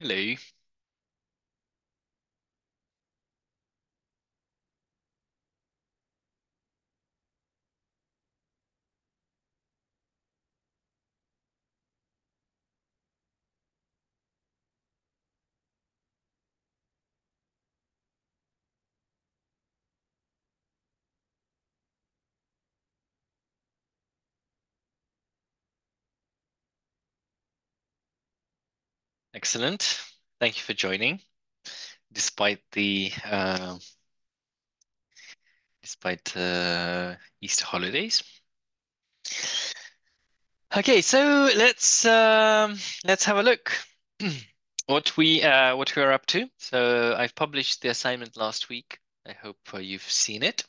Hello. Excellent. Thank you for joining, despite the uh, despite uh, Easter holidays. Okay, so let's um, let's have a look what we uh, what we are up to. So I've published the assignment last week. I hope uh, you've seen it,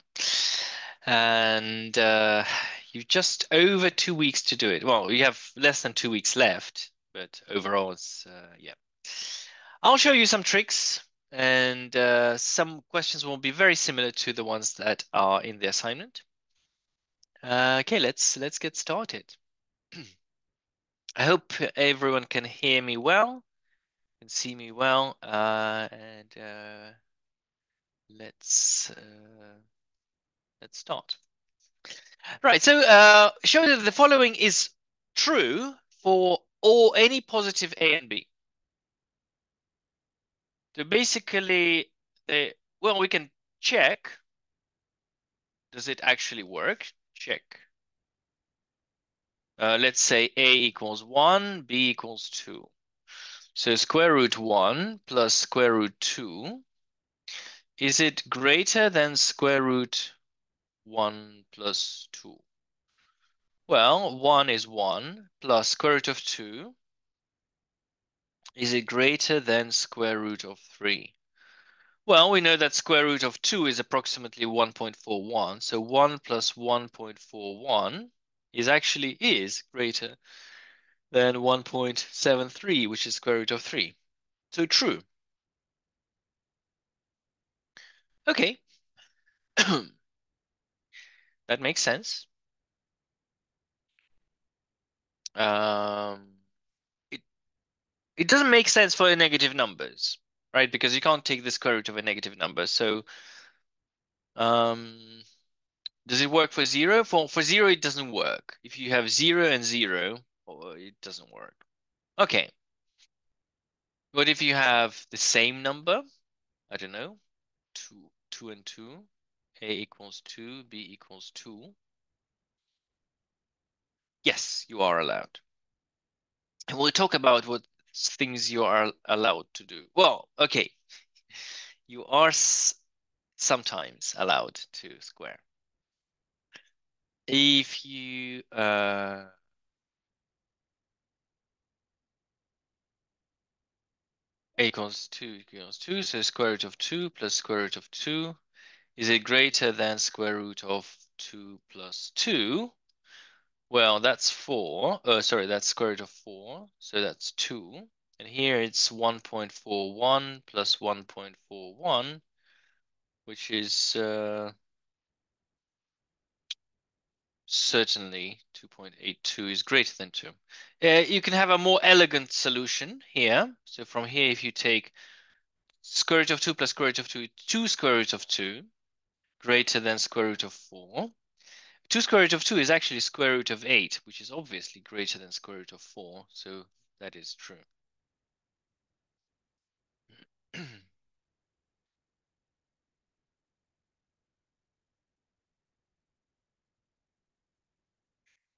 and uh, you've just over two weeks to do it. Well, you have less than two weeks left, but overall, it's uh, yeah. I'll show you some tricks and uh, some questions will be very similar to the ones that are in the assignment. Uh, okay, let's let's get started. I hope everyone can hear me well, can see me well, uh, and uh, let's uh, let's start. Right, so show that the following is true for all any positive a and b. So basically, uh, well, we can check. Does it actually work? Check. Uh, let's say a equals 1, b equals 2. So square root 1 plus square root 2, is it greater than square root 1 plus 2? Well, 1 is 1 plus square root of 2. Is it greater than square root of 3? Well, we know that square root of 2 is approximately 1.41. So 1 plus 1.41 is actually is greater than 1.73, which is square root of 3. So true. Okay. that makes sense. Um, it, it doesn't make sense for negative numbers, right? Because you can't take the square root of a negative number. So um, does it work for zero? For, for zero, it doesn't work. If you have zero and zero, oh, it doesn't work. Okay. What if you have the same number? I don't know, two, two and two, a equals two, b equals two. Yes, you are allowed. And we'll talk about what things you are allowed to do. Well, okay. You are sometimes allowed to square. If you uh, a equals 2 equals 2, so square root of 2 plus square root of 2, is it greater than square root of 2 plus 2? Well, that's 4. Uh, sorry, that's square root of 4, so that's 2. And here it's 1.41 plus 1.41, which is uh, certainly 2.82 is greater than 2. Uh, you can have a more elegant solution here. So from here, if you take square root of 2 plus square root of 2, 2 square root of 2 greater than square root of 4. 2 square root of 2 is actually square root of 8, which is obviously greater than square root of 4. So that is true.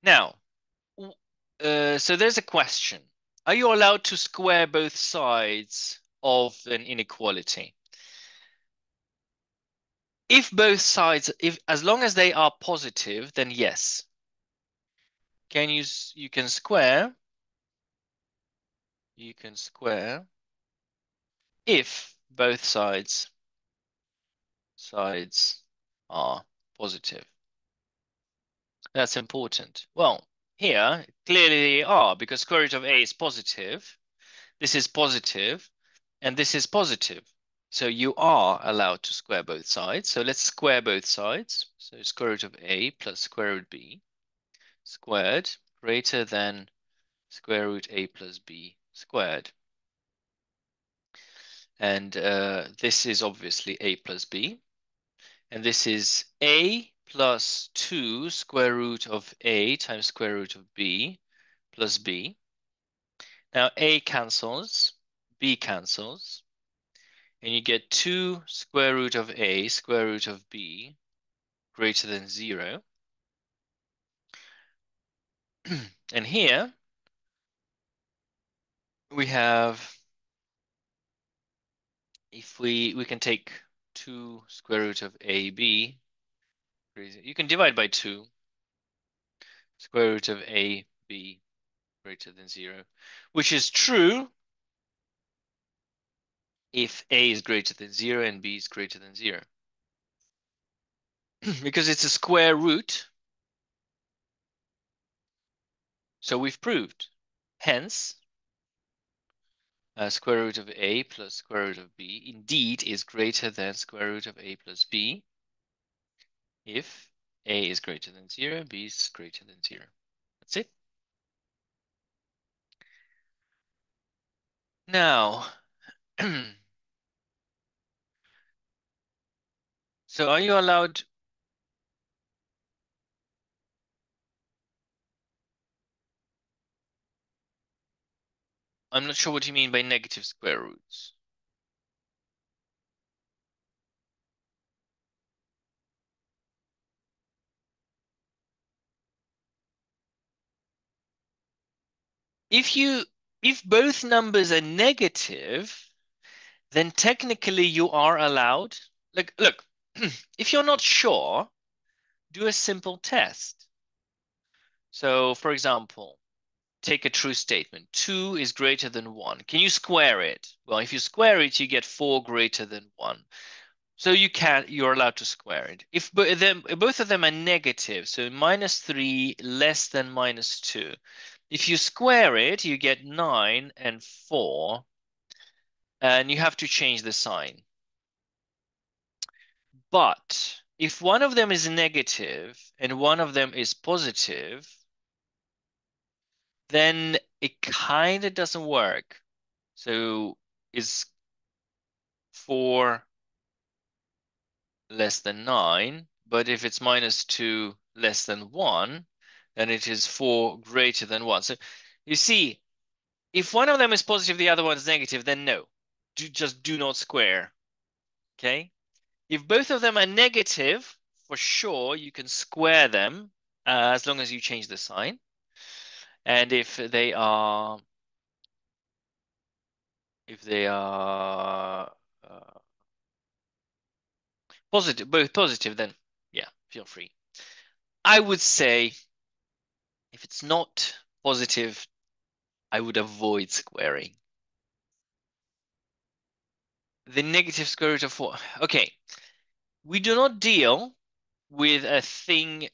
now, uh, so there's a question. Are you allowed to square both sides of an inequality? If both sides, if as long as they are positive, then yes. Can you you can square? You can square if both sides sides are positive. That's important. Well, here clearly they are because square root of a is positive. This is positive, and this is positive. So you are allowed to square both sides. So let's square both sides. So square root of a plus square root b squared greater than square root a plus b squared. And uh, this is obviously a plus b. And this is a plus 2 square root of a times square root of b plus b. Now a cancels, b cancels, and you get 2 square root of a square root of b greater than 0. and here we have, if we, we can take 2 square root of ab, you can divide by 2, square root of ab greater than 0, which is true if a is greater than 0 and b is greater than 0. because it's a square root. So we've proved. Hence, uh, square root of a plus square root of b indeed is greater than square root of a plus b if a is greater than 0, b is greater than 0. That's it. Now, so are you allowed I'm not sure what you mean by negative square roots. If you if both numbers are negative, then technically you are allowed. Look, look, if you're not sure, do a simple test. So for example, take a true statement. 2 is greater than 1. Can you square it? Well, if you square it, you get 4 greater than 1. So you can you're allowed to square it. If both of them are negative, so minus 3 less than minus 2. If you square it, you get 9 and 4. And you have to change the sign. But if one of them is negative and one of them is positive, then it kind of doesn't work. So is 4 less than 9, but if it's minus 2 less than 1, then it is 4 greater than 1. So you see, if one of them is positive, the other one is negative, then no. Do, just do not square. Okay? If both of them are negative, for sure, you can square them uh, as long as you change the sign. And if they are, if they are uh, positive, both positive, then yeah, feel free. I would say if it's not positive, I would avoid squaring. The negative square root of 4. Okay, we do not deal with a thing,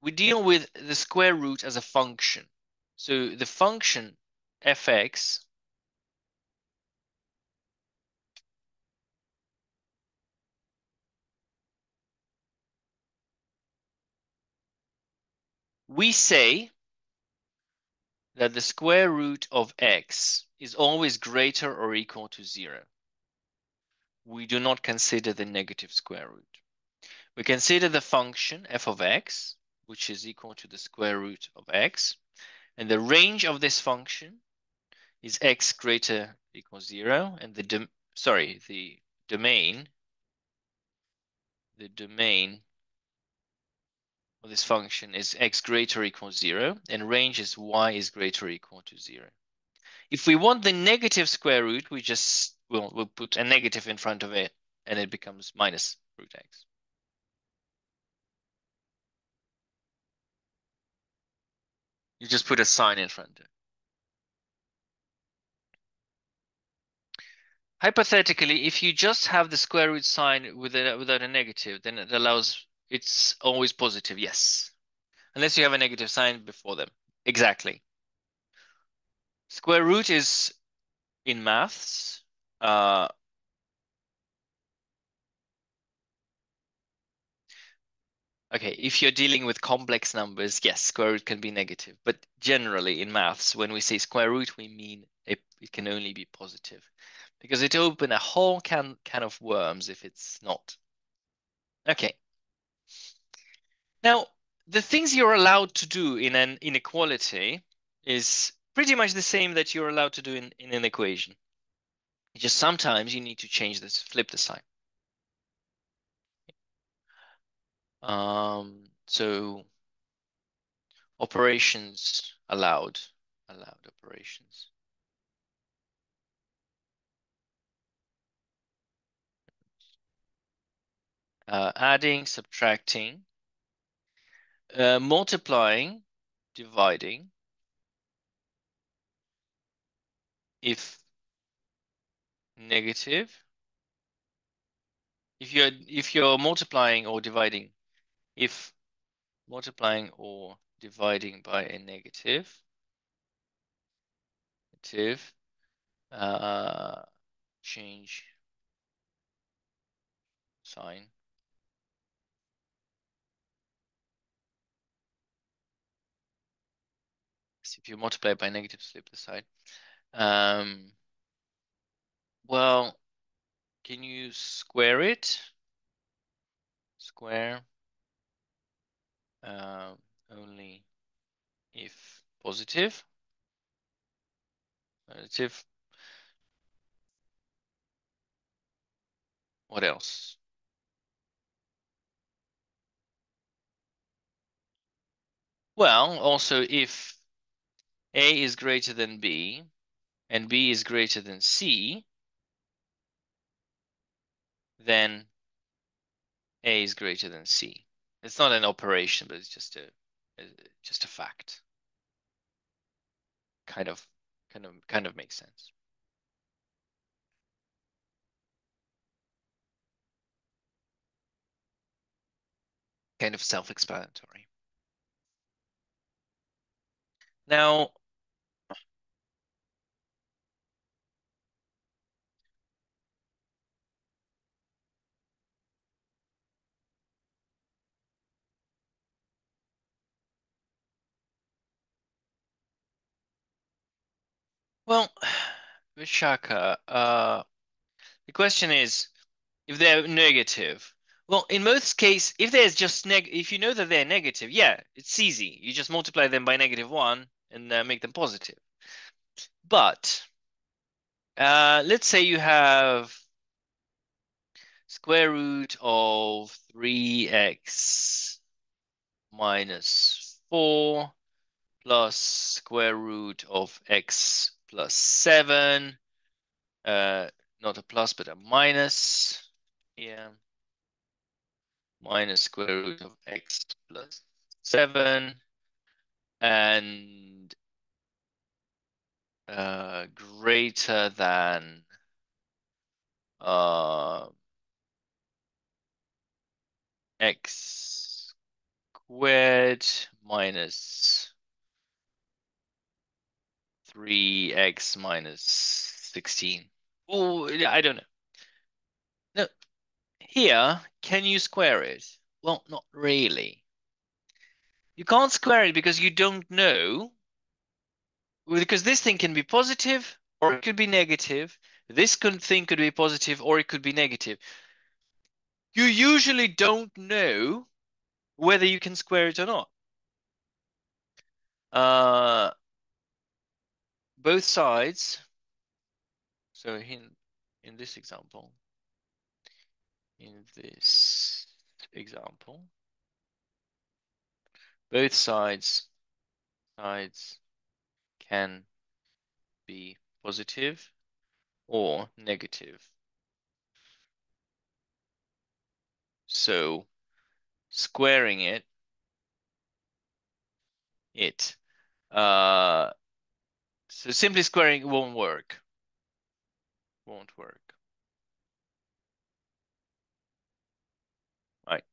we deal with the square root as a function. So the function fx we say that the square root of x is always greater or equal to zero. We do not consider the negative square root. We consider the function f of x, which is equal to the square root of x, and the range of this function is x greater equals zero, and the sorry, the domain, the domain of this function is x greater equals zero, and range is y is greater or equal to zero. If we want the negative square root, we just will we'll put a negative in front of it, and it becomes minus root x. You just put a sign in front of it. Hypothetically, if you just have the square root sign with a, without a negative, then it allows, it's always positive, yes. Unless you have a negative sign before them. Exactly. Square root is, in maths, uh, Okay, if you're dealing with complex numbers, yes, square root can be negative. But generally in maths, when we say square root, we mean it, it can only be positive because it open a whole can can of worms if it's not. Okay. Now, the things you're allowed to do in an inequality is pretty much the same that you're allowed to do in, in an equation. Just sometimes you need to change this, flip the sign. Um, so operations allowed, allowed operations. Uh, adding, subtracting, uh, multiplying, dividing. If negative, if you're if you're multiplying or dividing, if multiplying or dividing by a negative, negative, uh, change sign. If you multiply by negative, slip the side. Um, well, can you square it? Square uh, only if positive. Positive. What else? Well, also if A is greater than B and B is greater than C, then A is greater than C. It's not an operation, but it's just a, just a fact. Kind of, kind of, kind of makes sense. Kind of self-explanatory. Now, well, Vishaka, uh, the question is, if they're negative, well, in most cases, if there's just neg, if you know that they're negative, yeah, it's easy. You just multiply them by negative one and uh, make them positive. But uh, let's say you have square root of 3x minus 4 plus square root of x plus 7. Uh, not a plus, but a minus here. Minus square root of x plus 7. And uh, greater than uh, x squared minus 3x minus 16. Oh, I don't know. No, here, can you square it? Well, not really. You can't square it because you don't know. Because this thing can be positive or it could be negative. This thing could be positive or it could be negative. You usually don't know whether you can square it or not. Uh, both sides. So in in this example, in this example, both sides sides can be positive or negative. So squaring it, it, uh, so simply squaring won't work. Won't work. Right.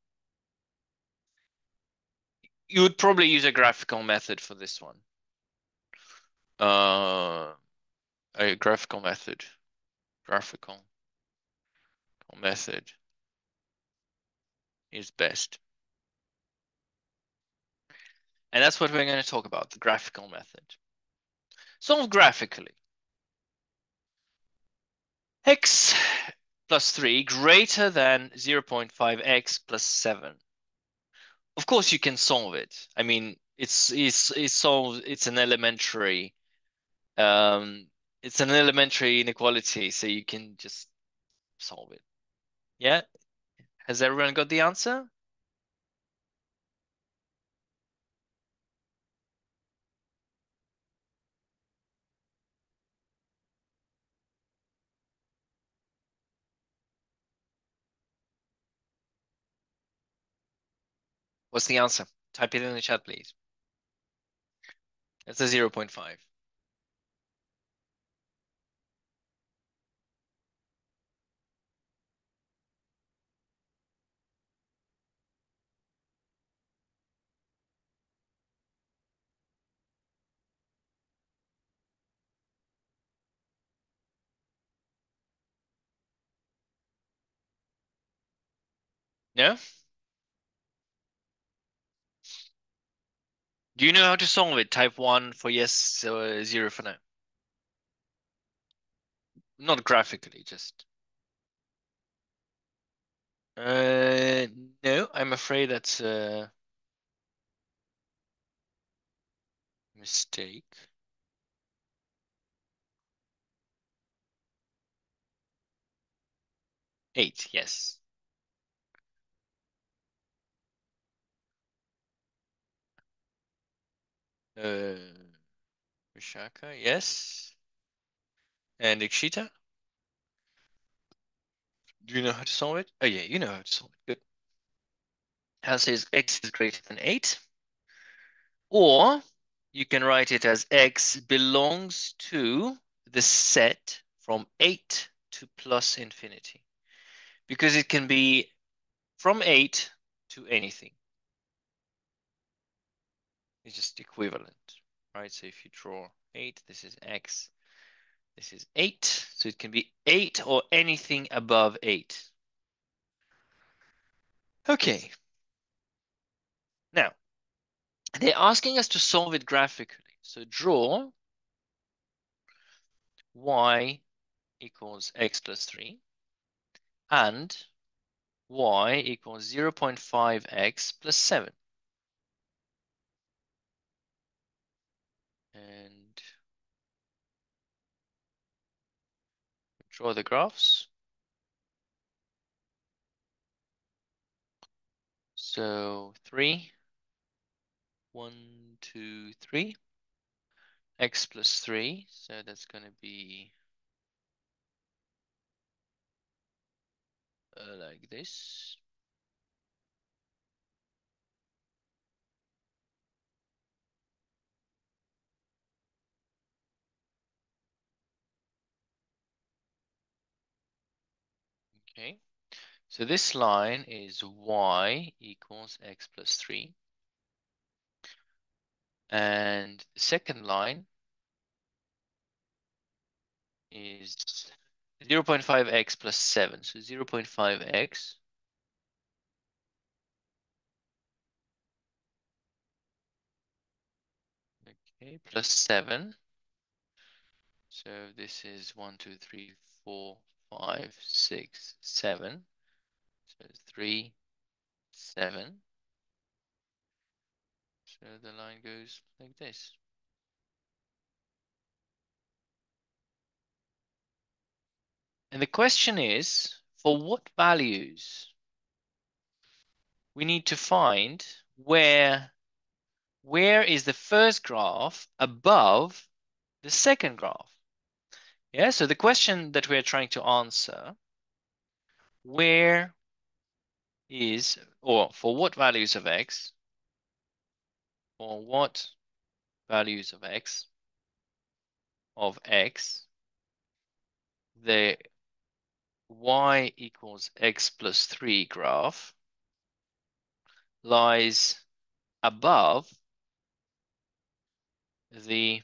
You would probably use a graphical method for this one. Uh, a graphical method. Graphical method is best. And that's what we're going to talk about, the graphical method. Solve graphically. x plus 3 greater than 0.5x plus 7. Of course, you can solve it. I mean, it's it's it's solved. It's an elementary, um, it's an elementary inequality, so you can just solve it. Yeah. Has everyone got the answer? What's the answer? Type it in the chat, please. It's a 0.5. No? Do you know how to solve it? Type 1 for yes, or 0 for no. Not graphically, just. Uh, no, I'm afraid that's a mistake. Eight, yes. Uh, yes. And Ikshita? Do you know how to solve it? Oh yeah, you know how to solve it. Good. How says x is greater than 8. Or you can write it as x belongs to the set from 8 to plus infinity. Because it can be from 8 to anything. It's just equivalent, right? So if you draw 8, this is x. This is 8. So it can be 8 or anything above 8. Okay. Now, they're asking us to solve it graphically. So draw y equals x plus 3 and y equals 0.5x plus 7. And draw the graphs. So 3, 1, 2, 3, x plus 3. So that's going to be uh, like this. Okay, so this line is y equals x plus 3. And the second line is 0 0.5x plus 7. So 0 0.5x okay, plus 7. So this is 1, 2, 3, 4, 5, 6, 7. So 3, 7. So the line goes like this. And the question is, for what values we need to find where, where is the first graph above the second graph? Yeah, so the question that we're trying to answer, where is, or for what values of x, for what values of x, of x, the y equals x plus 3 graph lies above the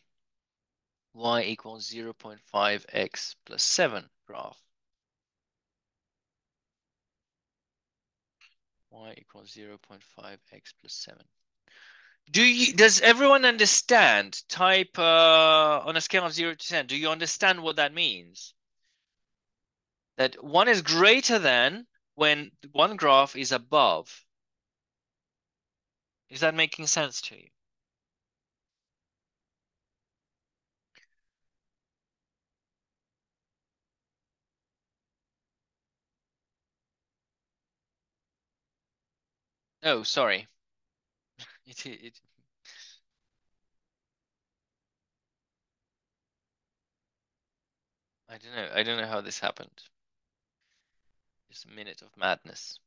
y equals 0.5x plus 7 graph. y equals 0.5x plus 7. Do you, does everyone understand type uh, on a scale of 0 to 10? Do you understand what that means? that one is greater than when one graph is above. Is that making sense to you? Oh, sorry. It, it, I don't know. I don't know how this happened. Just a minute of madness.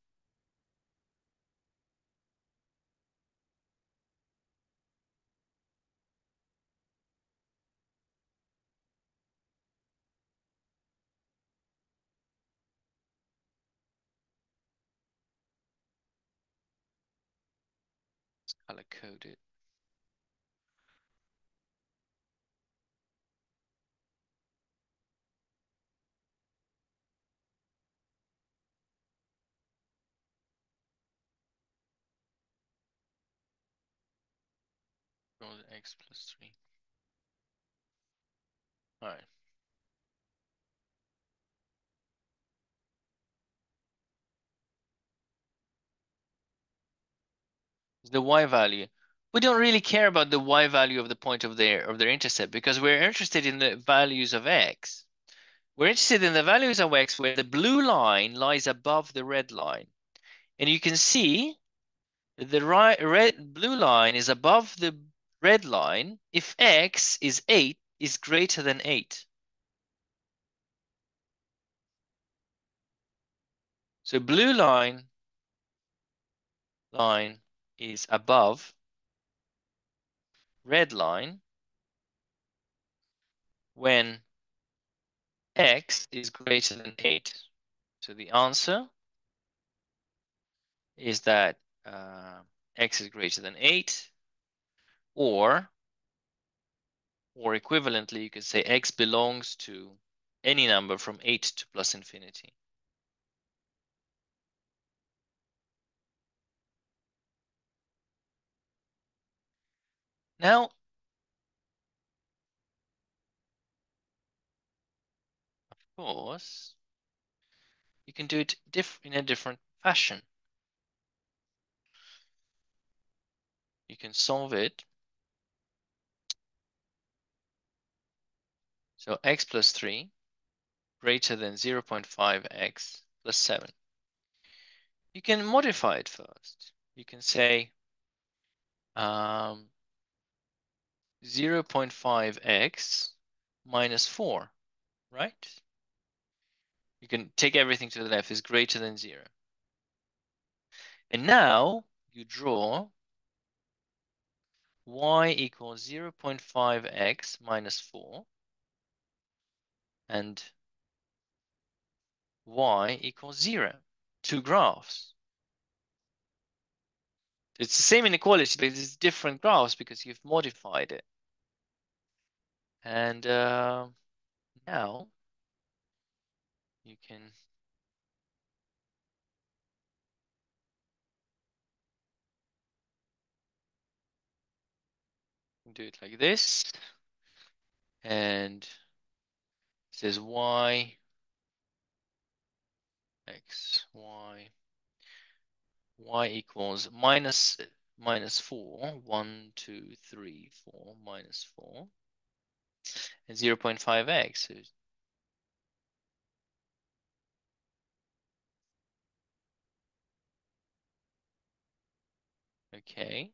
Color coded. Roll x plus 3. All right. The y value. We don't really care about the y value of the point of their of their intercept because we're interested in the values of x. We're interested in the values of x where the blue line lies above the red line. And you can see the right red blue line is above the red line if x is 8 is greater than 8. So blue line line is above red line when x is greater than 8. So the answer is that uh, x is greater than 8 or or equivalently you could say x belongs to any number from 8 to plus infinity. Now, of course, you can do it diff in a different fashion. You can solve it. So x plus 3 greater than 0.5x plus 7. You can modify it first. You can say um, 0.5x minus 4, right? You can take everything to the left is greater than 0. And now you draw y equals 0.5x minus 4 and y equals 0. Two graphs. It's the same inequality, but it's different graphs because you've modified it. And uh, now you can do it like this. And it says y, x, y, y equals minus, minus 4. 1, 2, 3, 4, minus 4. And 0 0.5x. Okay.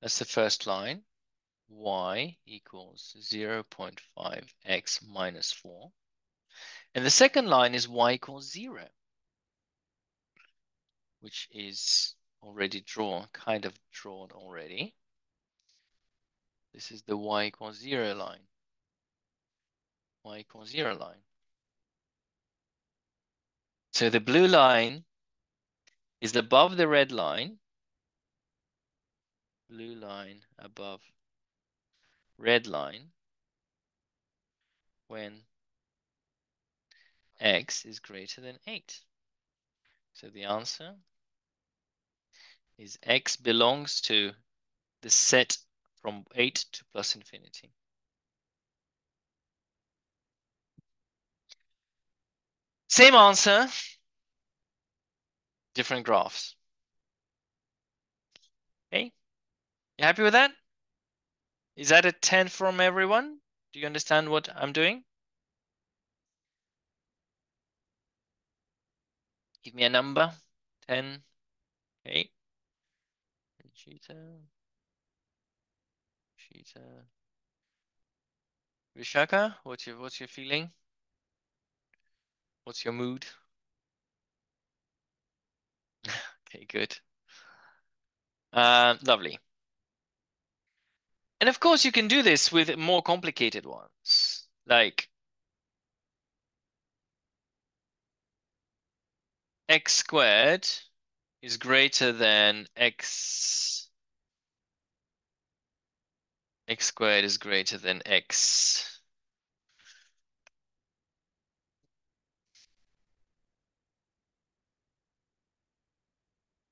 That's the first line. y equals 0 0.5x minus 4. And the second line is y equals 0, which is already drawn, kind of drawn already. This is the y equals 0 line. y equals 0 line. So the blue line is above the red line blue line above red line when x is greater than 8. So the answer is x belongs to the set from 8 to plus infinity. Same answer, different graphs. Okay, you happy with that? Is that a 10 from everyone? Do you understand what I'm doing? Give me a number. 10. Okay. Cheetah. Cheetah. Vishaka, what's your what's your feeling? What's your mood? okay, good. Uh, lovely. And of course, you can do this with more complicated ones, like x squared is greater than x. x squared is greater than x.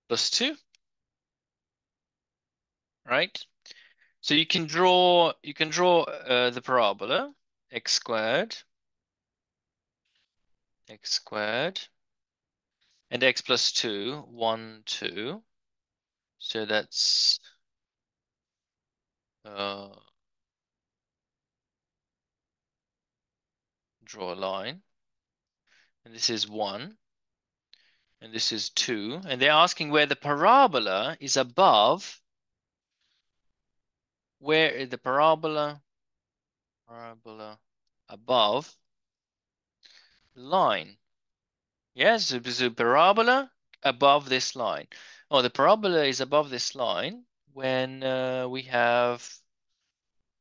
plus 2, right? So you can draw you can draw uh, the parabola x squared x squared and x plus 2, 1, 2. So that's uh, draw a line. And this is 1. And this is 2. And they're asking where the parabola is above. Where the parabola parabola above line. Yes, the parabola above this line. Oh, the parabola is above this line when uh, we have,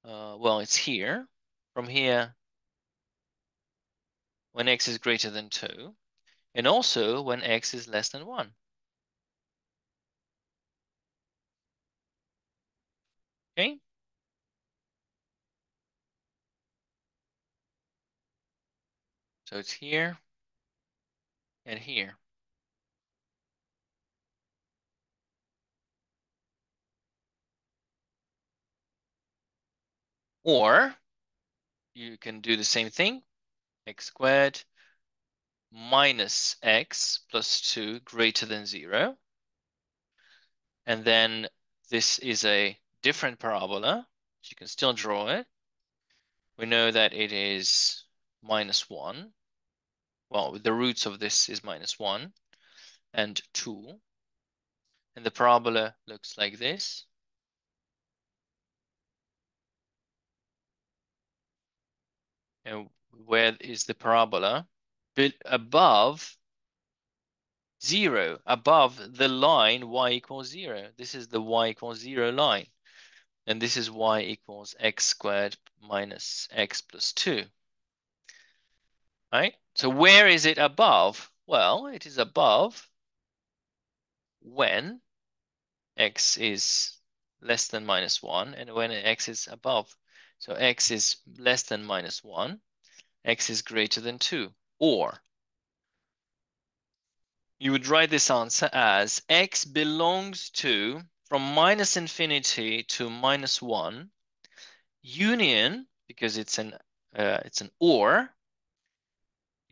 uh, well, it's here. From here, when x is greater than 2, and also when x is less than 1. Okay? So it's here and here. Or you can do the same thing, x squared minus x plus 2 greater than 0. And then this is a different parabola. You can still draw it. We know that it is minus 1. Well, the roots of this is minus 1 and 2. And the parabola looks like this. And where is the parabola? above 0, above the line y equals 0. This is the y equals 0 line. And this is y equals x squared minus x plus 2. Right? So where is it above? Well, it is above when x is less than minus 1 and when x is above. So x is less than minus 1, x is greater than 2. Or you would write this answer as x belongs to from minus infinity to minus 1 union because it's an uh, it's an or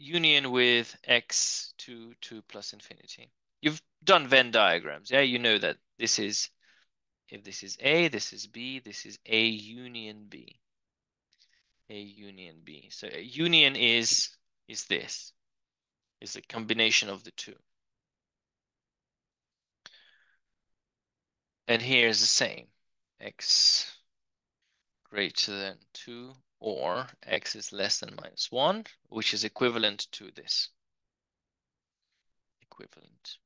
union with x to 2 plus infinity. You've done Venn diagrams. Yeah, you know that this is, if this is A, this is B, this is A union B. A union B. So a union is, is this, is a combination of the two. And here is the same, x greater than 2 or x is less than minus 1, which is equivalent to this. Equivalent.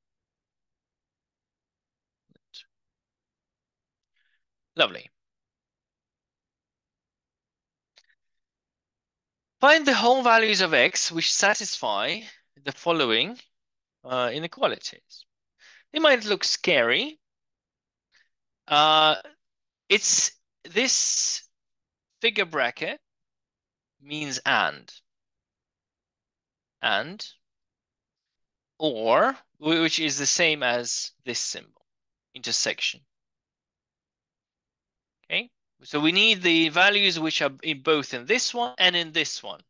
Lovely. Find the whole values of x which satisfy the following uh, inequalities. They might look scary. Uh, it's this figure bracket means and. And, or, which is the same as this symbol, intersection. Okay, so we need the values which are in both in this one and in this one.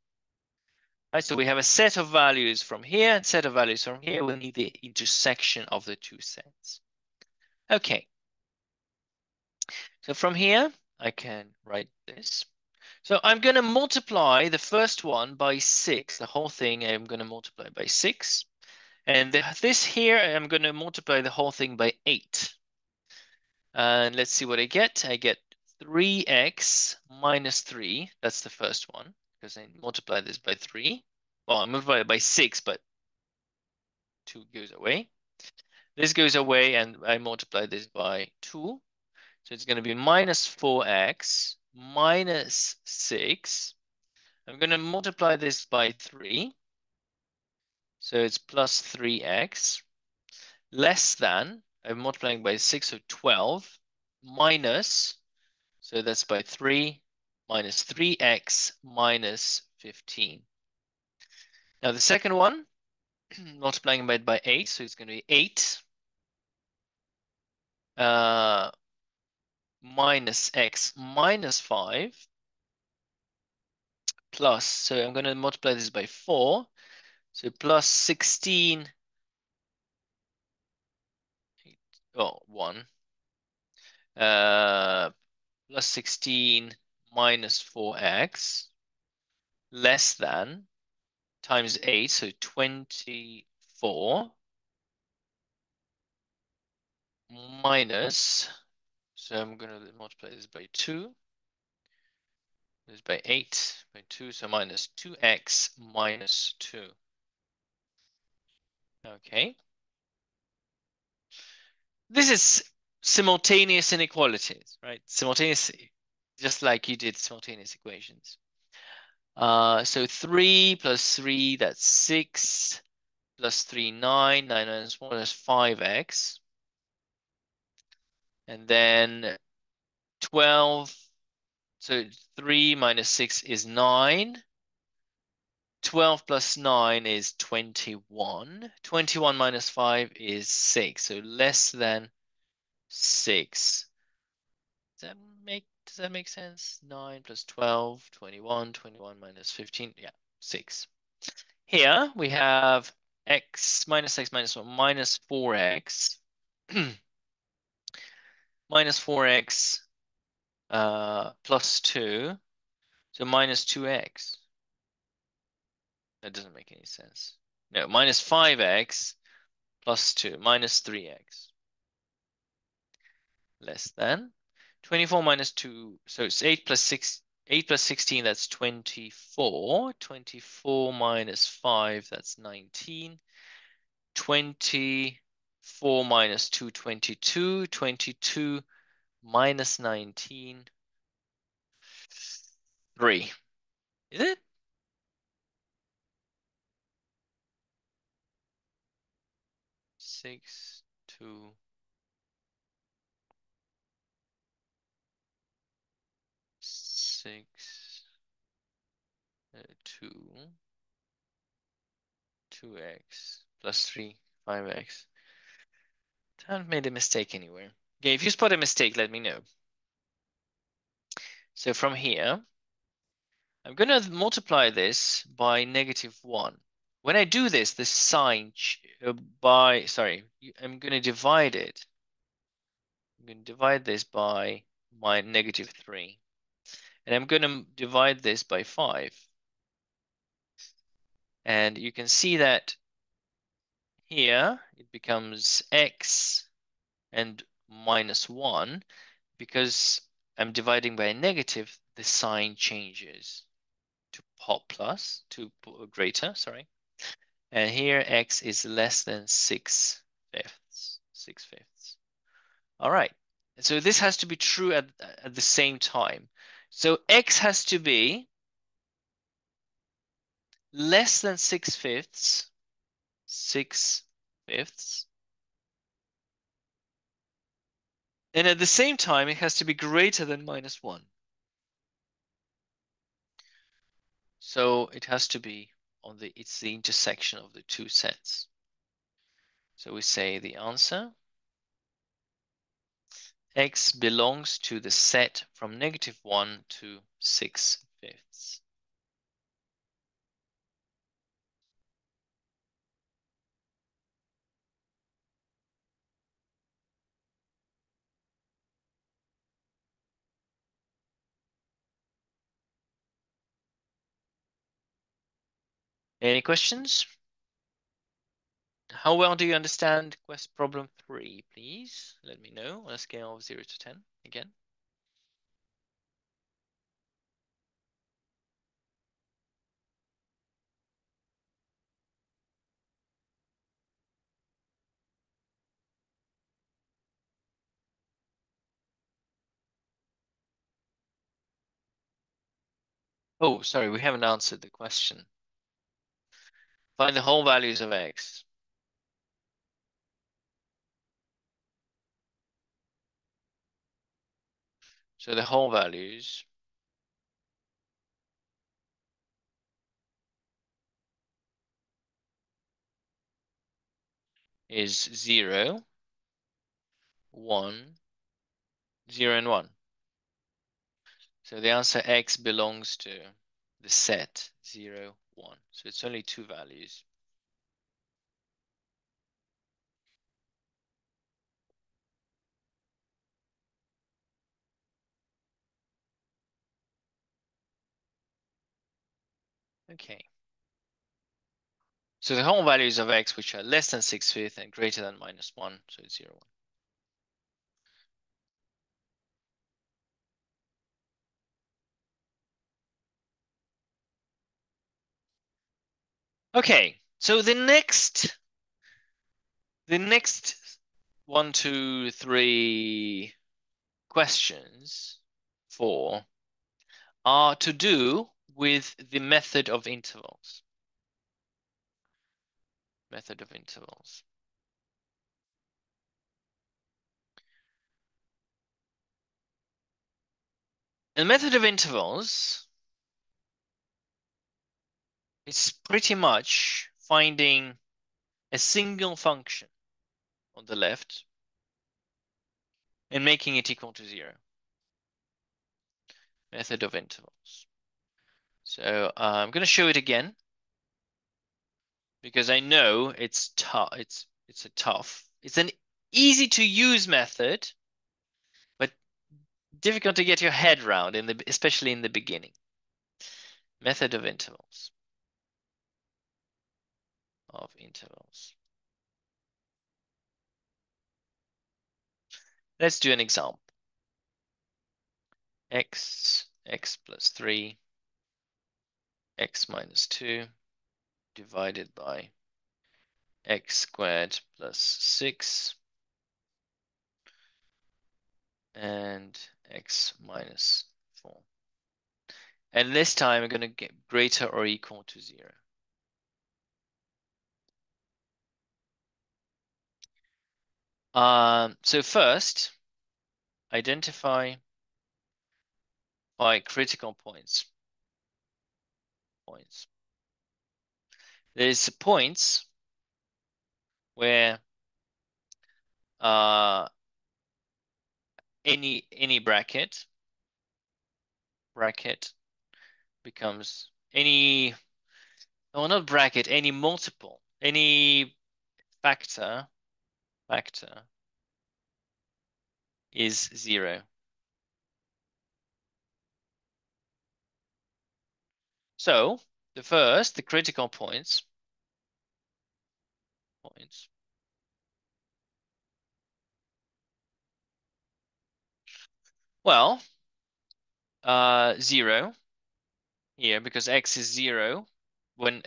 Right, so we have a set of values from here and set of values from here. We need the intersection of the two sets. Okay. So from here, I can write this. So I'm going to multiply the first one by 6. The whole thing I'm going to multiply by 6. And the, this here, I'm going to multiply the whole thing by 8. And let's see what I get. I get 3x minus 3. That's the first one, because I multiply this by 3. Well, I multiply it by 6, but 2 goes away. This goes away, and I multiply this by 2. So it's going to be minus 4x minus 6. I'm going to multiply this by 3. So it's plus 3x less than, I'm multiplying by 6, so 12, minus, so that's by 3, minus 3x minus 15. Now the second one, multiplying by, by 8, so it's going to be 8 uh, minus x minus 5 plus, so I'm going to multiply this by 4. So plus 16, oh, 1. Uh, plus 16 minus 4x less than times 8, so 24 minus so I'm going to multiply this by 2. This by 8 by 2, so minus 2x minus 2. Okay. This is simultaneous inequalities, right? Simultaneous, just like you did simultaneous equations. Uh, so 3 plus 3, that's 6, plus 3, 9, 9 minus 1 is 5x. And then 12, so 3 minus 6 is 9. 12 plus 9 is 21. 21 minus 5 is 6, so less than 6. Does that make, does that make sense? 9 plus 12, 21, 21 minus 15, yeah, 6. Here we have x minus x minus 1 minus 4x. minus 4x uh, plus 2, so minus 2x. That doesn't make any sense. No, minus 5x plus 2, minus 3x. Less than 24 minus 2, so it's 8 plus 6, 8 plus 16, that's 24. 24 minus 5, that's 19. 20 4 minus 2, 22. 22 minus 19, 3. Is it? Six, two, six, uh, two, two x plus three, five x. I haven't made a mistake anywhere. Okay, if you spot a mistake, let me know. So from here, I'm going to multiply this by negative 1. When I do this, the sign uh, by, sorry, I'm going to divide it. I'm going to divide this by my negative 3. And I'm going to divide this by 5. And you can see that here it becomes x and minus 1 because I'm dividing by a negative, the sign changes to plus, to greater, sorry. And here x is less than 6 fifths, 6 fifths. All right, so this has to be true at, at the same time. So x has to be less than 6 fifths 6 fifths. And at the same time, it has to be greater than minus 1. So it has to be on the, it's the intersection of the two sets. So we say the answer x belongs to the set from negative 1 to 6 fifths. Any questions? How well do you understand quest problem three, please? Let me know on a scale of zero to 10 again. Oh, sorry, we haven't answered the question. Find the whole values of x. So the whole values is 0, 1, 0, and 1. So the answer x belongs to the set 0, 1. So it's only two values. Okay. So the whole values of x which are less than 6 fifths and greater than minus 1, so it's 0, 1. Okay, so the next, the next one, two, three questions, four, are to do with the method of intervals. Method of intervals. The method of intervals is pretty much finding a single function on the left and making it equal to zero. Method of intervals. So uh, I'm going to show it again because I know it's tough. It's it's a tough. It's an easy to use method, but difficult to get your head around in the especially in the beginning. Method of intervals. Of intervals. Let's do an example. x, x plus 3, x minus 2 divided by x squared plus 6 and x minus 4. And this time we're going to get greater or equal to 0. Um, so first, identify by critical points. Points. There's points where uh, any any bracket bracket becomes any oh not bracket any multiple any factor factor is zero. So the first, the critical points, points. Well, uh, zero here because x is zero when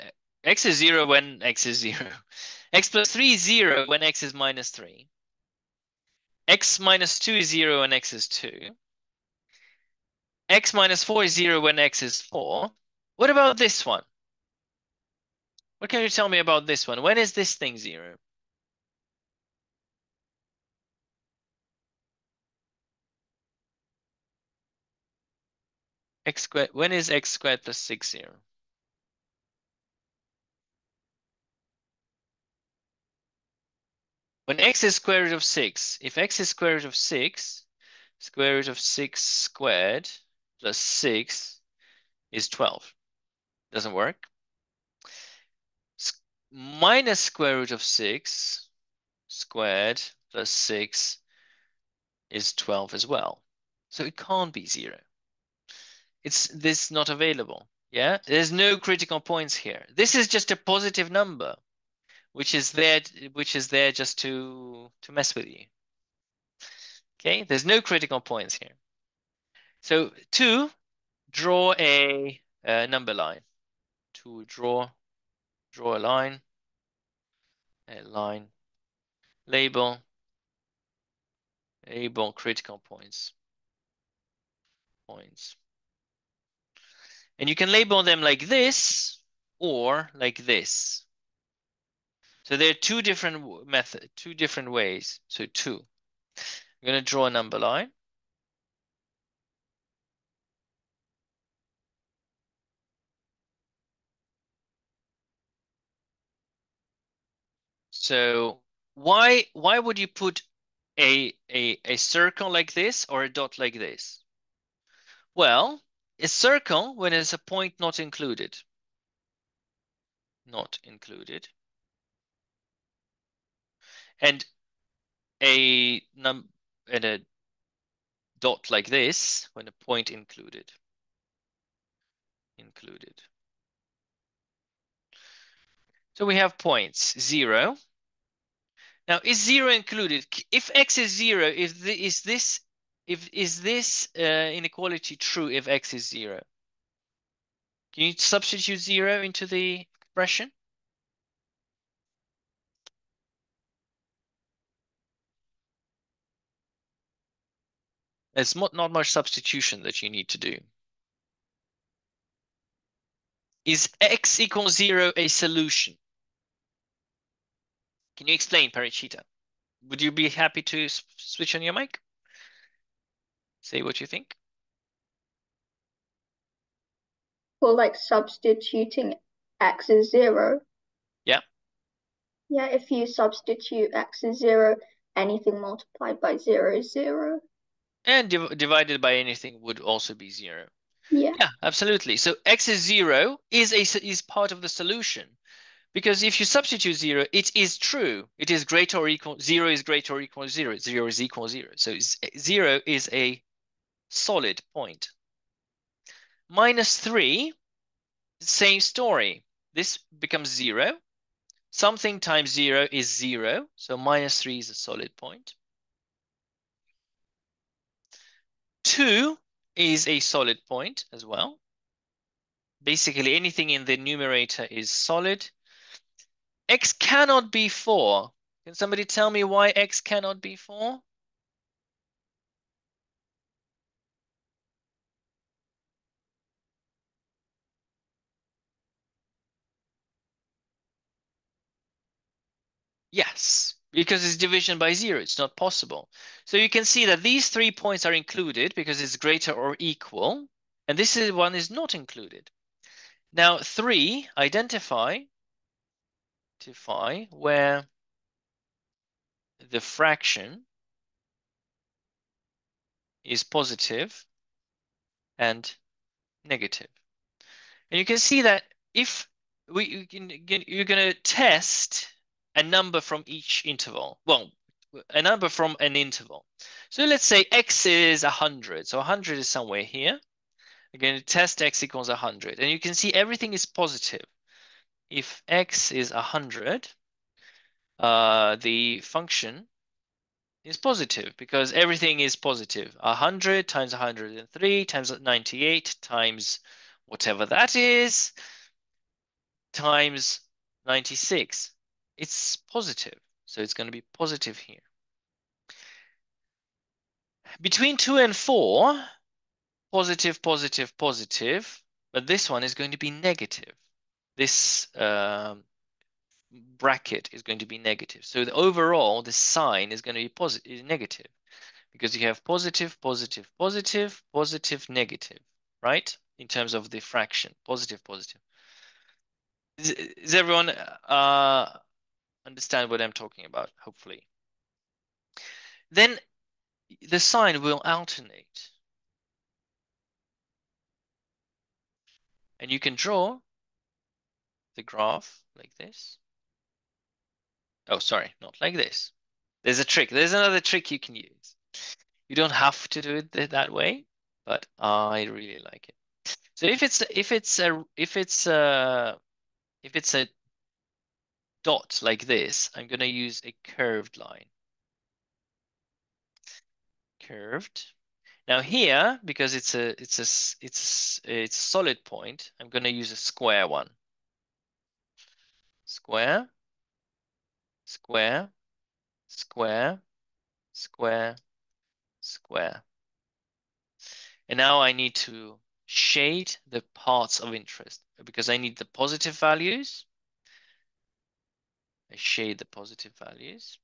x is zero when x is zero. x plus three is zero when x is minus three. x minus two is zero when x is two. x minus four is zero when x is four. What about this one? What can you tell me about this one? When is this thing zero? x squared, when is x squared plus six zero? When x is square root of six, if x is square root of six, Square root of 6 squared plus 6 is 12. Doesn't work. S minus square root of 6 squared plus 6 is 12 as well. So it can't be 0. It's this not available. Yeah, there's no critical points here. This is just a positive number, which is there, which is there just to to mess with you. Okay, there's no critical points here. So two, draw a, a number line. To draw, draw a line, a line, label, label critical points, points. And you can label them like this or like this. So there are two different method, two different ways. So two. I'm going to draw a number line. So why why would you put a, a, a circle like this or a dot like this? Well, a circle when it's a point not included. Not included. And a num and a dot like this when a point included. Included. So we have points, zero. Now, is zero included? If x is zero, if the, is this if is this uh, inequality true if x is zero? Can you substitute zero into the expression? There's not, not much substitution that you need to do. Is x equals zero a solution? Can you explain, Parichita? Would you be happy to switch on your mic? Say what you think. For like substituting x is zero. Yeah. Yeah, if you substitute x is zero, anything multiplied by zero is zero. And div divided by anything would also be zero. Yeah. Yeah, absolutely. So x is zero is a is part of the solution. Because if you substitute zero, it is true. It is greater or equal, zero is greater or equal to zero. Zero is equal to zero. So zero is a solid point. Minus three, same story. This becomes zero. Something times zero is zero. So minus three is a solid point. Two is a solid point as well. Basically, anything in the numerator is solid. X cannot be 4. Can somebody tell me why X cannot be 4? Yes, because it's division by zero. It's not possible. So you can see that these three points are included because it's greater or equal. And this is one is not included. Now, three, identify, identify where the fraction is positive and negative. And you can see that if we you can, you're going to test a number from each interval. Well, a number from an interval. So let's say x is 100. So 100 is somewhere here. We're test x equals 100. And you can see everything is positive. If x is 100, uh, the function is positive because everything is positive. 100 times 103 times 98 times whatever that is times 96 it's positive. So it's going to be positive here. Between 2 and 4, positive, positive, positive, but this one is going to be negative. This um, bracket is going to be negative. So the overall, the sign is going to be positive, negative, because you have positive, positive, positive, positive, negative, right? In terms of the fraction, positive, positive. Is, is everyone uh, understand what I'm talking about, hopefully. Then the sign will alternate. And you can draw the graph like this. Oh, sorry, not like this. There's a trick. There's another trick you can use. You don't have to do it that way, but I really like it. So if it's if it's a if it's a if it's a dot like this, I'm going to use a curved line. Curved. Now here, because it's a it's a it's a, it's a solid point, I'm going to use a square one. Square, square, square, square, square. And now I need to shade the parts of interest because I need the positive values. I shade the positive values.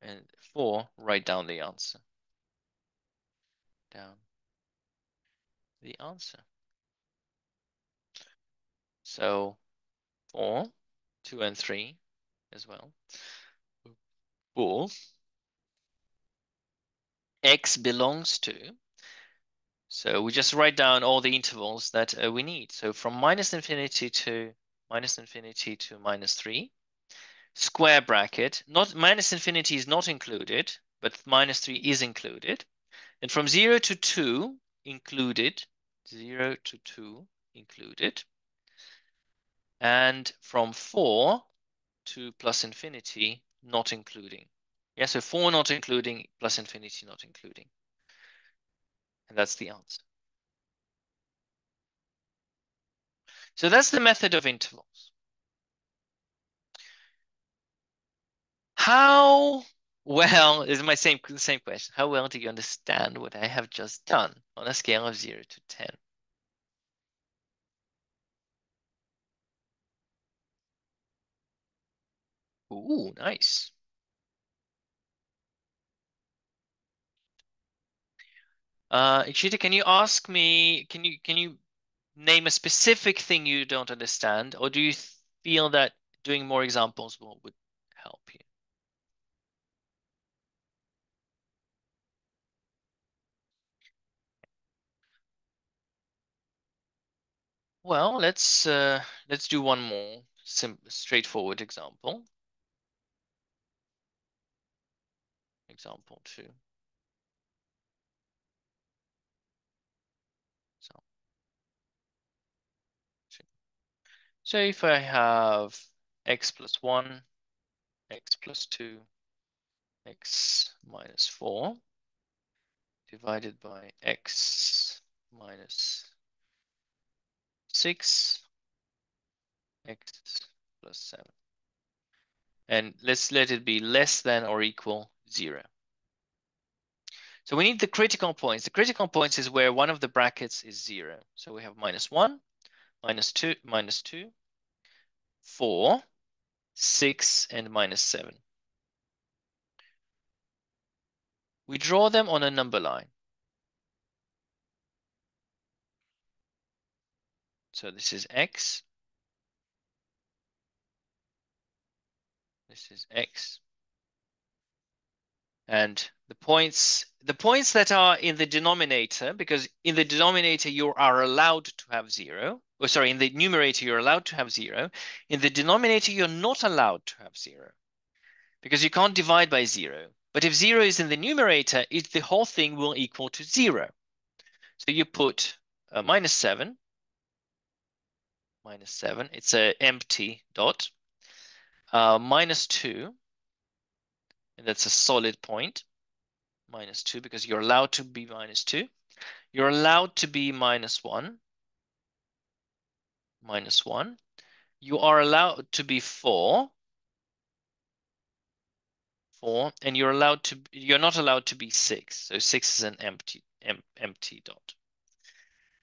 And four, write down the answer. Down the answer. So four, two and three as well. Four. X belongs to. So we just write down all the intervals that uh, we need. So from minus infinity to minus infinity to minus three, square bracket, not minus infinity is not included, but minus three is included. And from zero to two included, zero to two included. And from four to plus infinity, not including. Yeah, so four not including, plus infinity not including. And that's the answer. So that's the method of intervals. How well is my same same question. How well do you understand what I have just done on a scale of 0 to 10? Ooh, nice. Uh, can you ask me, can you can you name a specific thing you don't understand, or do you feel that doing more examples will would help you? Well, let's uh, let's do one more simple, straightforward example. Example two. So if I have x plus one, x plus two, x minus four divided by x minus 6 x plus 7. And let's let it be less than or equal 0. So we need the critical points. The critical points is where one of the brackets is 0. So we have minus 1, minus 2, minus 2, 4, 6, and minus 7. We draw them on a number line. So this is x. This is x. And the points, the points that are in the denominator, because in the denominator you are allowed to have zero. Oh, sorry, in the numerator you're allowed to have zero. In the denominator you're not allowed to have zero because you can't divide by zero. But if zero is in the numerator, it, the whole thing will equal to zero. So you put uh, minus seven minus 7. It's a empty dot. Uh, minus 2, and that's a solid point. Minus 2, because you're allowed to be minus 2. You're allowed to be minus 1. Minus 1. You are allowed to be 4. 4. And you're allowed to, you're not allowed to be 6. So 6 is an empty, em, empty dot.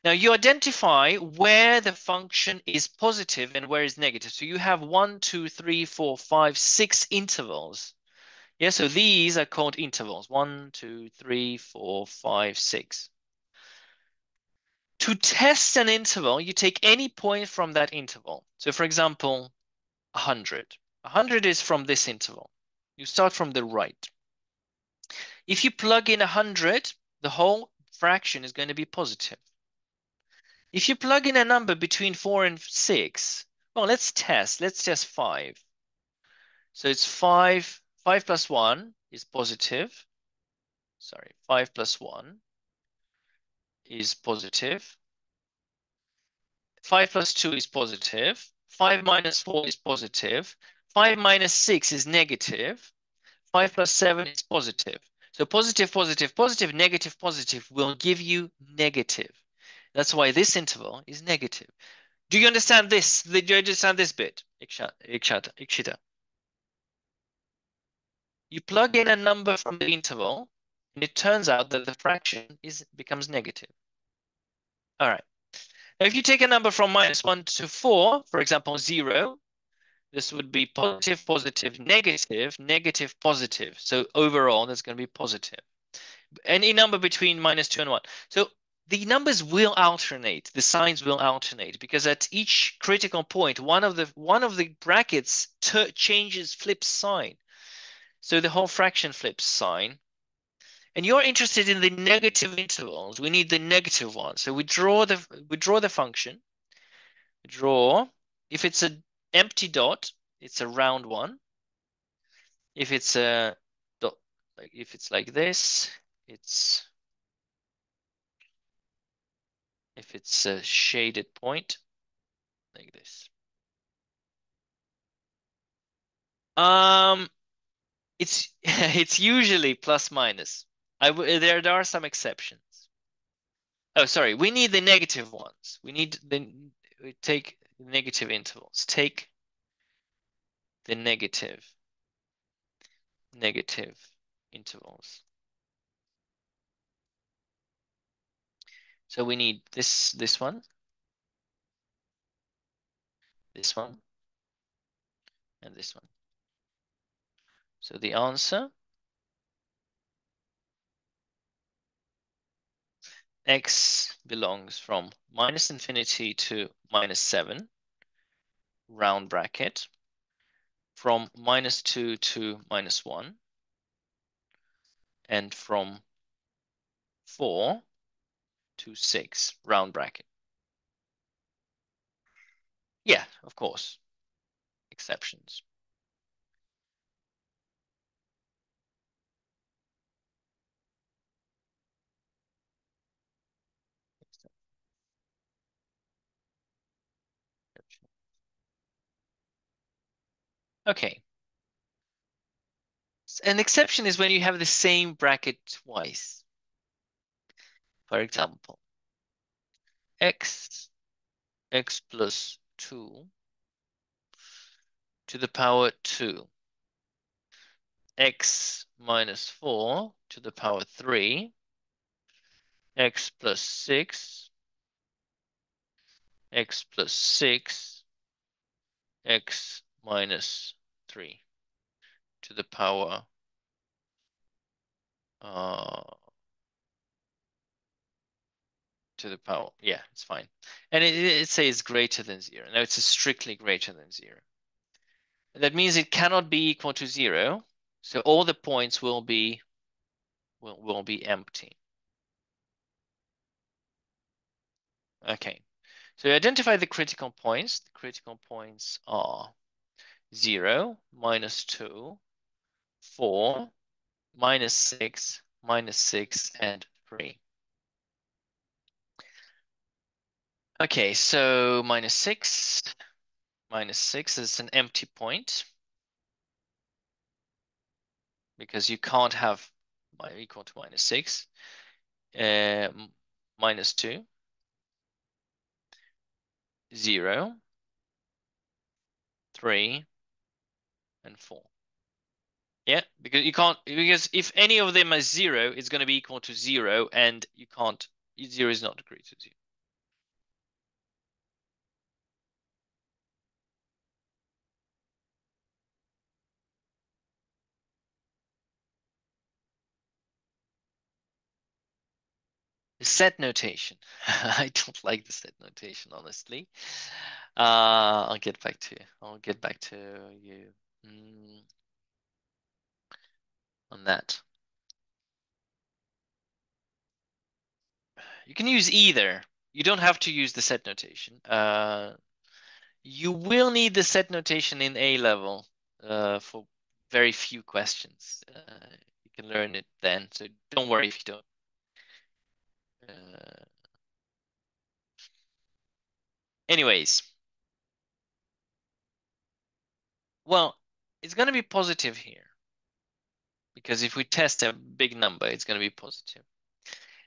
Now you identify where the function is positive and where is negative. So you have one, two, three, four, five, six intervals. Yeah, so these are called intervals. One, two, three, four, five, six. To test an interval, you take any point from that interval. So for example, 100. 100 is from this interval. You start from the right. If you plug in 100, the whole fraction is going to be positive. If you plug in a number between 4 and 6, well, let's test. Let's test 5. So it's 5. 5 plus 1 is positive. Sorry, 5 plus 1 is positive. 5 plus 2 is positive. 5 minus 4 is positive. 5 minus 6 is negative. 5 plus 7 is positive. So positive, positive, positive, negative, positive will give you negative. That's why this interval is negative. Do you understand this? Do you understand this bit? Ikshita. You plug in a number from the interval, and it turns out that the fraction is becomes negative. All right. Now, if you take a number from minus 1 to 4, for example, 0, this would be positive, positive, negative, negative, positive. So overall, that's going to be positive. Any number between minus 2 and 1. So the numbers will alternate, the signs will alternate because at each critical point, one of the one of the brackets changes, flips sign. So the whole fraction flips sign. And you're interested in the negative intervals. We need the negative one. So we draw the we draw the function. We draw. If it's an empty dot, it's a round one. If it's a dot, like if it's like this, it's if it's a shaded point like this. Um, it's it's usually plus minus. I there, there are some exceptions. Oh, sorry. We need the negative ones. We need the we take negative intervals. Take the negative negative intervals. So we need this this one, this one, and this one. So the answer x belongs from minus infinity to minus 7, round bracket, from minus 2 to minus 1, and from 4 to 6, round bracket. Yeah, of course, exceptions. Okay. An exception is when you have the same bracket twice. For example, x, x plus 2 to the power 2, x minus 4 to the power 3, x plus 6, x plus 6, x minus 3 to the power uh, to the power. Yeah, it's fine. And it, it says greater than 0. Now it's strictly greater than 0. That means it cannot be equal to 0. So all the points will be will, will be empty. Okay. So identify the critical points. The critical points are 0, minus 2, 4, minus 6, minus 6, and 3. Okay, so minus 6, minus 6 is an empty point because you can't have equal to minus 6. Uh, minus 2, 0, 3, and 4. Yeah, because you can't, because if any of them is 0, it's going to be equal to 0, and you can't, 0 is not greater to 0. The set notation. I don't like the set notation, honestly. Uh, I'll get back to you. I'll get back to you mm, on that. You can use either. You don't have to use the set notation. Uh, you will need the set notation in A level uh, for very few questions. Uh, you can learn it then, so don't worry if you don't. Uh, anyways, well, it's going to be positive here because if we test a big number, it's going to be positive.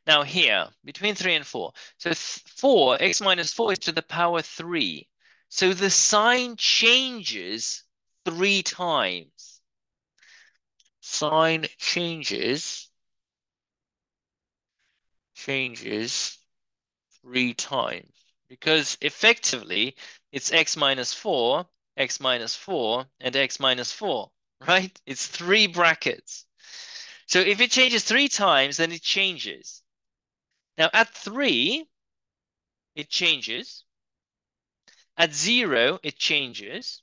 Now here, between 3 and 4. So 4, x minus 4 is to the power 3. So the sign changes three times. Sign changes, changes three times. Because effectively, it's x minus 4, x minus 4, and x minus 4, right? It's three brackets. So if it changes three times, then it changes. Now at 3, it changes. At 0, it changes.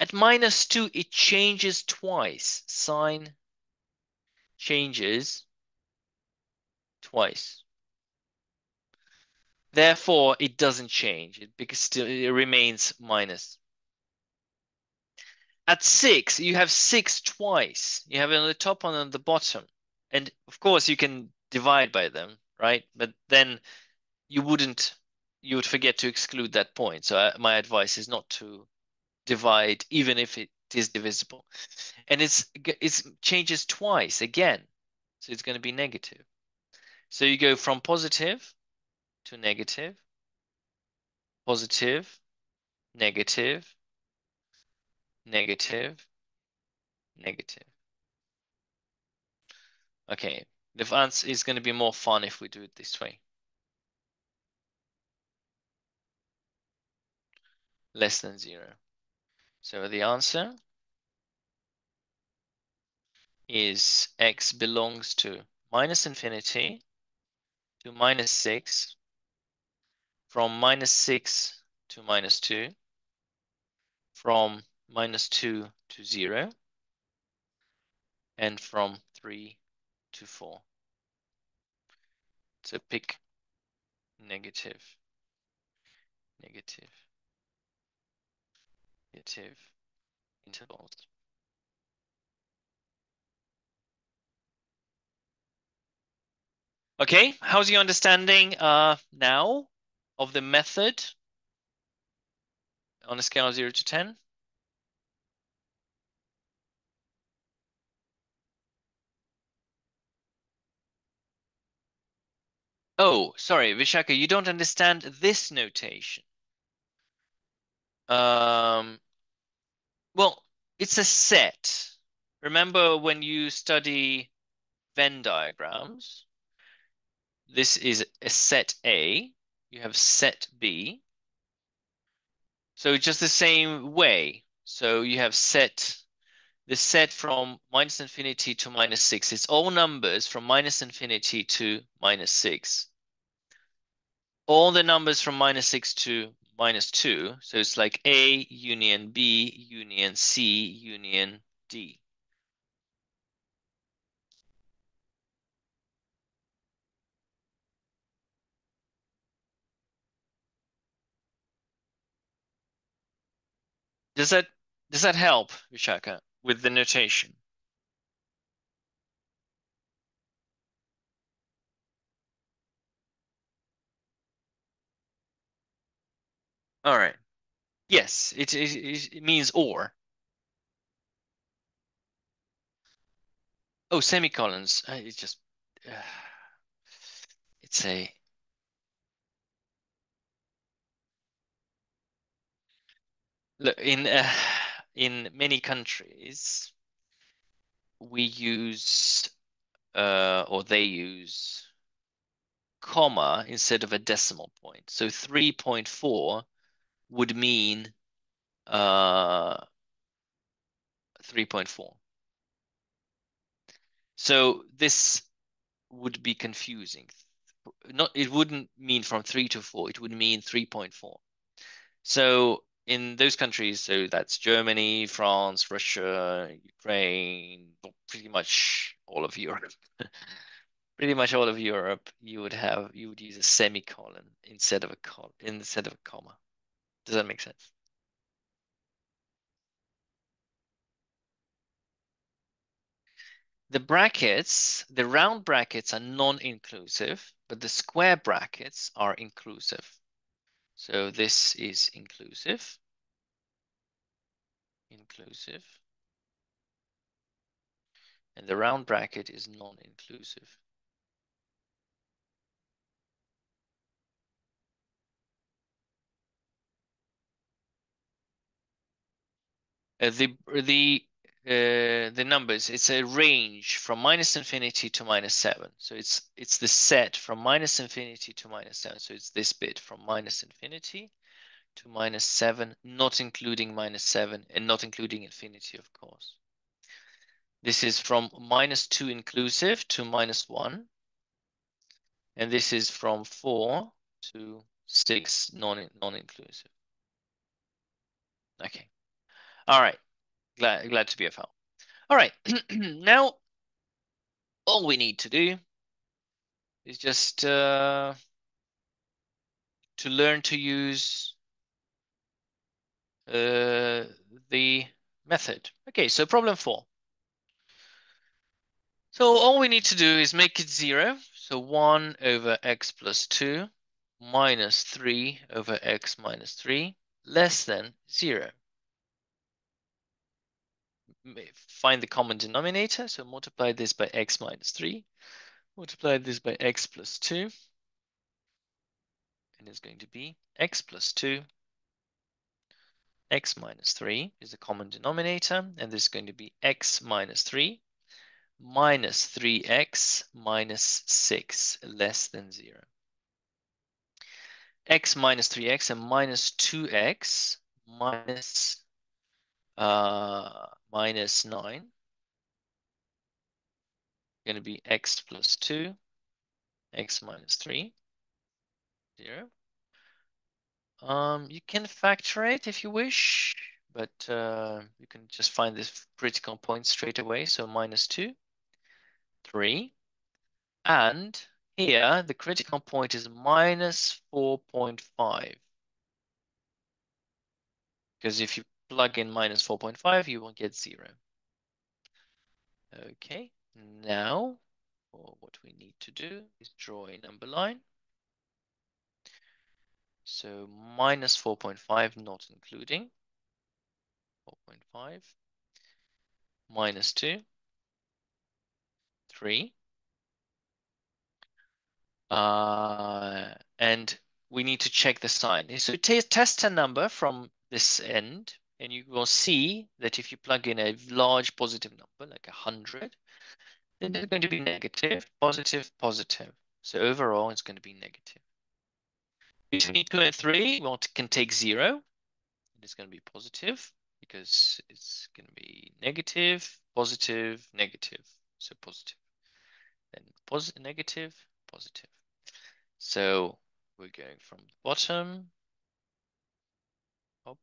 At minus 2, it changes twice. Sign changes twice. Therefore, it doesn't change. It, because still, it remains minus. At 6, you have 6 twice. You have it on the top and on the bottom. And of course, you can divide by them right? But then you wouldn't, you would forget to exclude that point. So I, uh, my advice is not to divide, even if it is divisible. And it's it changes twice again. So it's going to be negative. So you go from positive to negative, positive, negative, negative, negative. Okay, the answer is going to be more fun if we do it this way. Less than zero. So the answer is x belongs to minus infinity to minus 6, from minus 6 to minus 2, from minus 2 to 0, and from 3 to 4. So pick negative, negative, negative intervals. Okay, how's your understanding uh, now of the method on a scale of 0 to 10? Oh, sorry, Vishaka, you don't understand this notation. Um, well, it's a set. Remember when you study Venn diagrams, this is a set A, you have set B. So just the same way. So you have set the set from minus infinity to minus 6. It's all numbers from minus infinity to minus 6. All the numbers from minus 6 to minus 2. So it's like A union B union C union D. Does that does that help, Vishaka? With the notation. All right. Yes, it, it, it means or. Oh, semicolons. Uh, it's just, uh, it's a, look, in, uh, in many countries, we use uh, or they use comma instead of a decimal point. So 3.4 would mean uh, 3.4. So this would be confusing. Not it wouldn't mean from 3 to 4, it would mean 3.4. So in those countries, so that's Germany, France, Russia, Ukraine, pretty much all of Europe. pretty much all of Europe, you would have you would use a semicolon instead of a col instead of a comma. Does that make sense? The brackets, the round brackets are non-inclusive, but the square brackets are inclusive. So this is inclusive. Inclusive. And the round bracket is non-inclusive. Uh, the the uh, the numbers, it's a range from minus infinity to minus seven. So it's it's the set from minus infinity to minus seven. So it's this bit from minus infinity to minus seven, not including minus seven and not including infinity, of course. This is from minus two inclusive to minus one. And this is from four to six non, non-inclusive. Okay. All right. Glad, glad to be a FL. All right, now all we need to do is just uh, to learn to use uh, the method. Okay, so problem four. So all we need to do is make it zero. So one over x plus two minus three over x minus three less than zero find the common denominator. So multiply this by x minus 3, multiply this by x plus 2, and it's going to be x plus 2, x minus 3 is the common denominator, and this is going to be x minus 3 minus 3x minus 6 less than 0. x minus 3x and minus 2x minus uh, minus 9 going to be x plus 2, x minus 3, 0. Um, you can factor it if you wish, but uh, you can just find this critical point straight away. So minus 2, 3. And here, the critical point is minus 4.5. Because if you plug in minus 4.5, you will get 0. Okay, now what we need to do is draw a number line. So minus 4.5 not including 4.5 minus 2 3 uh, and we need to check the sign. So test a number from this end and you will see that if you plug in a large positive number like 100 then it's going to be negative, positive, positive. So overall, it's going to be negative. Between 2 and 3, we want to, can take 0. It's going to be positive because it's going to be negative, positive, negative. So positive. Then positive, negative, positive. So we're going from the bottom up.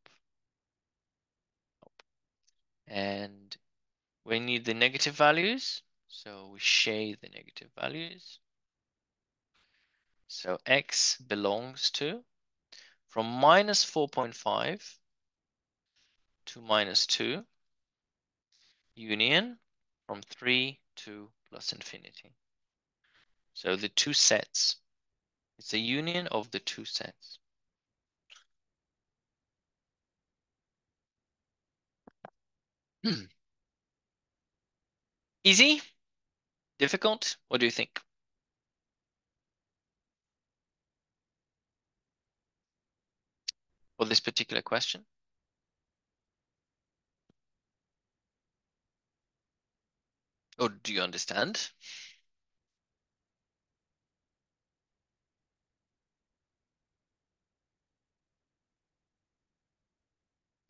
And we need the negative values. So we shade the negative values. So x belongs to from minus 4.5 to minus 2 union from 3 to plus infinity. So the two sets. It's a union of the two sets. Hmm. Easy? difficult? What do you think? For this particular question? Or do you understand?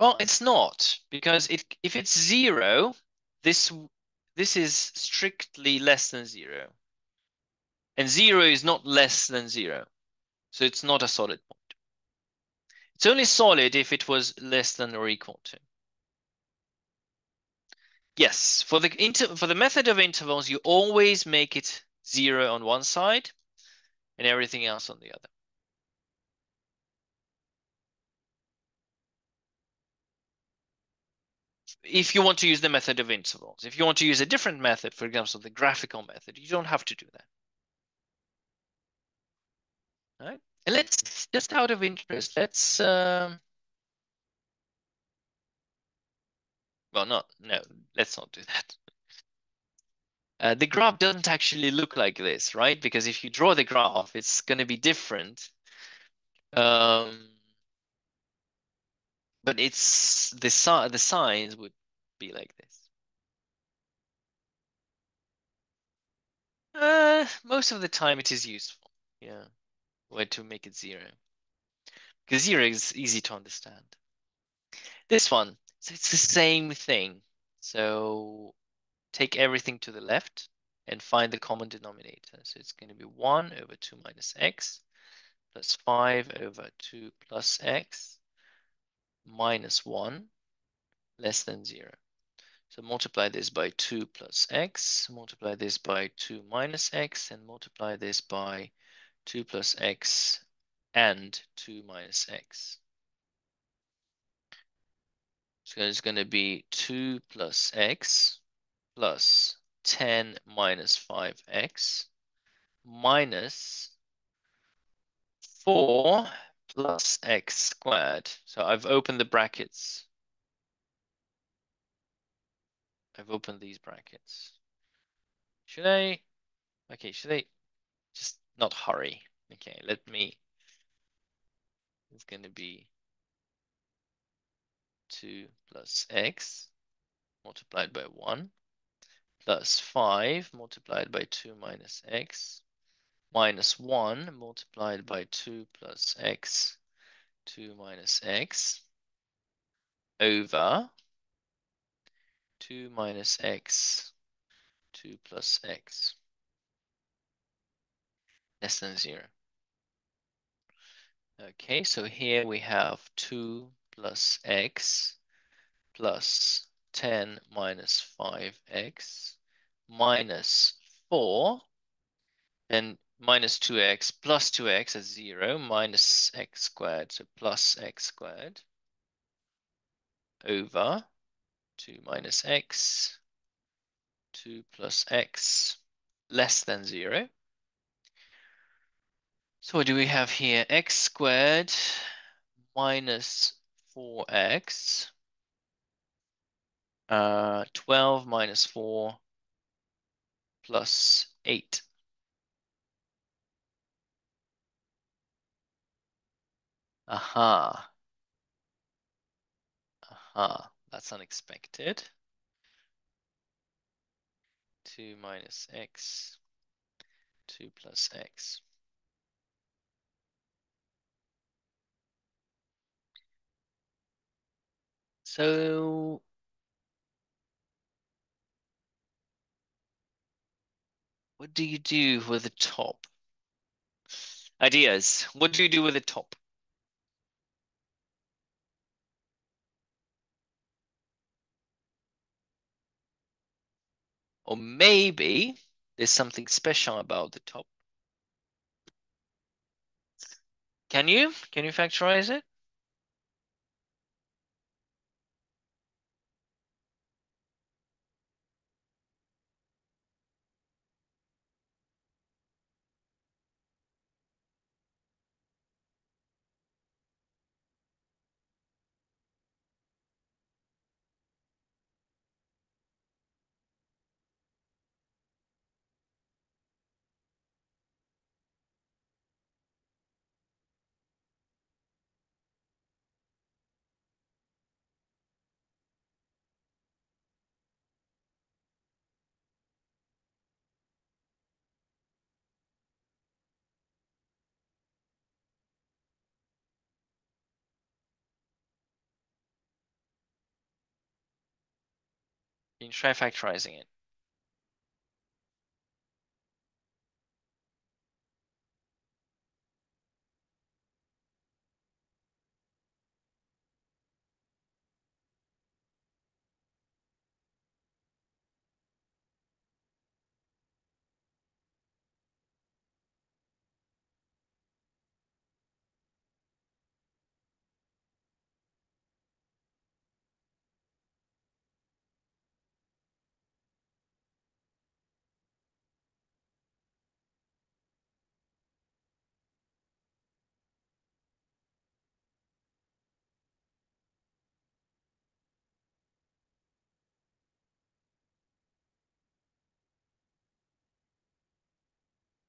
Well, it's not because it, if it's zero, this this is strictly less than zero. And zero is not less than zero. So it's not a solid point. It's only solid if it was less than or equal to. Yes, for the inter for the method of intervals, you always make it zero on one side and everything else on the other. If you want to use the method of intervals, if you want to use a different method, for example, the graphical method, you don't have to do that. Right, and let's just out of interest, let's um, well, not no, let's not do that. Uh, the graph doesn't actually look like this, right? Because if you draw the graph, it's going to be different. Um, but it's the si the signs would be like this. Uh, most of the time it is useful. Yeah, where to make it zero. Because zero is easy to understand. This one, so it's the same thing. So take everything to the left and find the common denominator. So it's going to be 1 over 2 minus x plus 5 over 2 plus x minus 1 less than 0. So multiply this by 2 plus x, multiply this by 2 minus x, and multiply this by 2 plus x and 2 minus x. So it's going to be 2 plus x plus 10 minus 5x minus 4 plus x squared. So I've opened the brackets. I've opened these brackets. Should I? Okay, should I just not hurry? Okay, let me. It's going to be 2 plus x multiplied by 1 plus 5 multiplied by 2 minus x minus 1 multiplied by 2 plus x 2 minus x over 2 minus x 2 plus x less than 0. Okay, so here we have 2 plus x plus 10 minus 5x minus 4 and minus 2x plus 2x is 0 minus x squared, so plus x squared over 2 minus x, 2 plus x less than 0. So what do we have here? x squared minus 4x uh, 12 minus 4 plus 8. Aha. Aha, that's unexpected. 2 minus x, 2 plus x. So what do you do with the top? Ideas. What do you do with the top? Or maybe there's something special about the top. Can you? Can you factorize it? Can try factorizing it.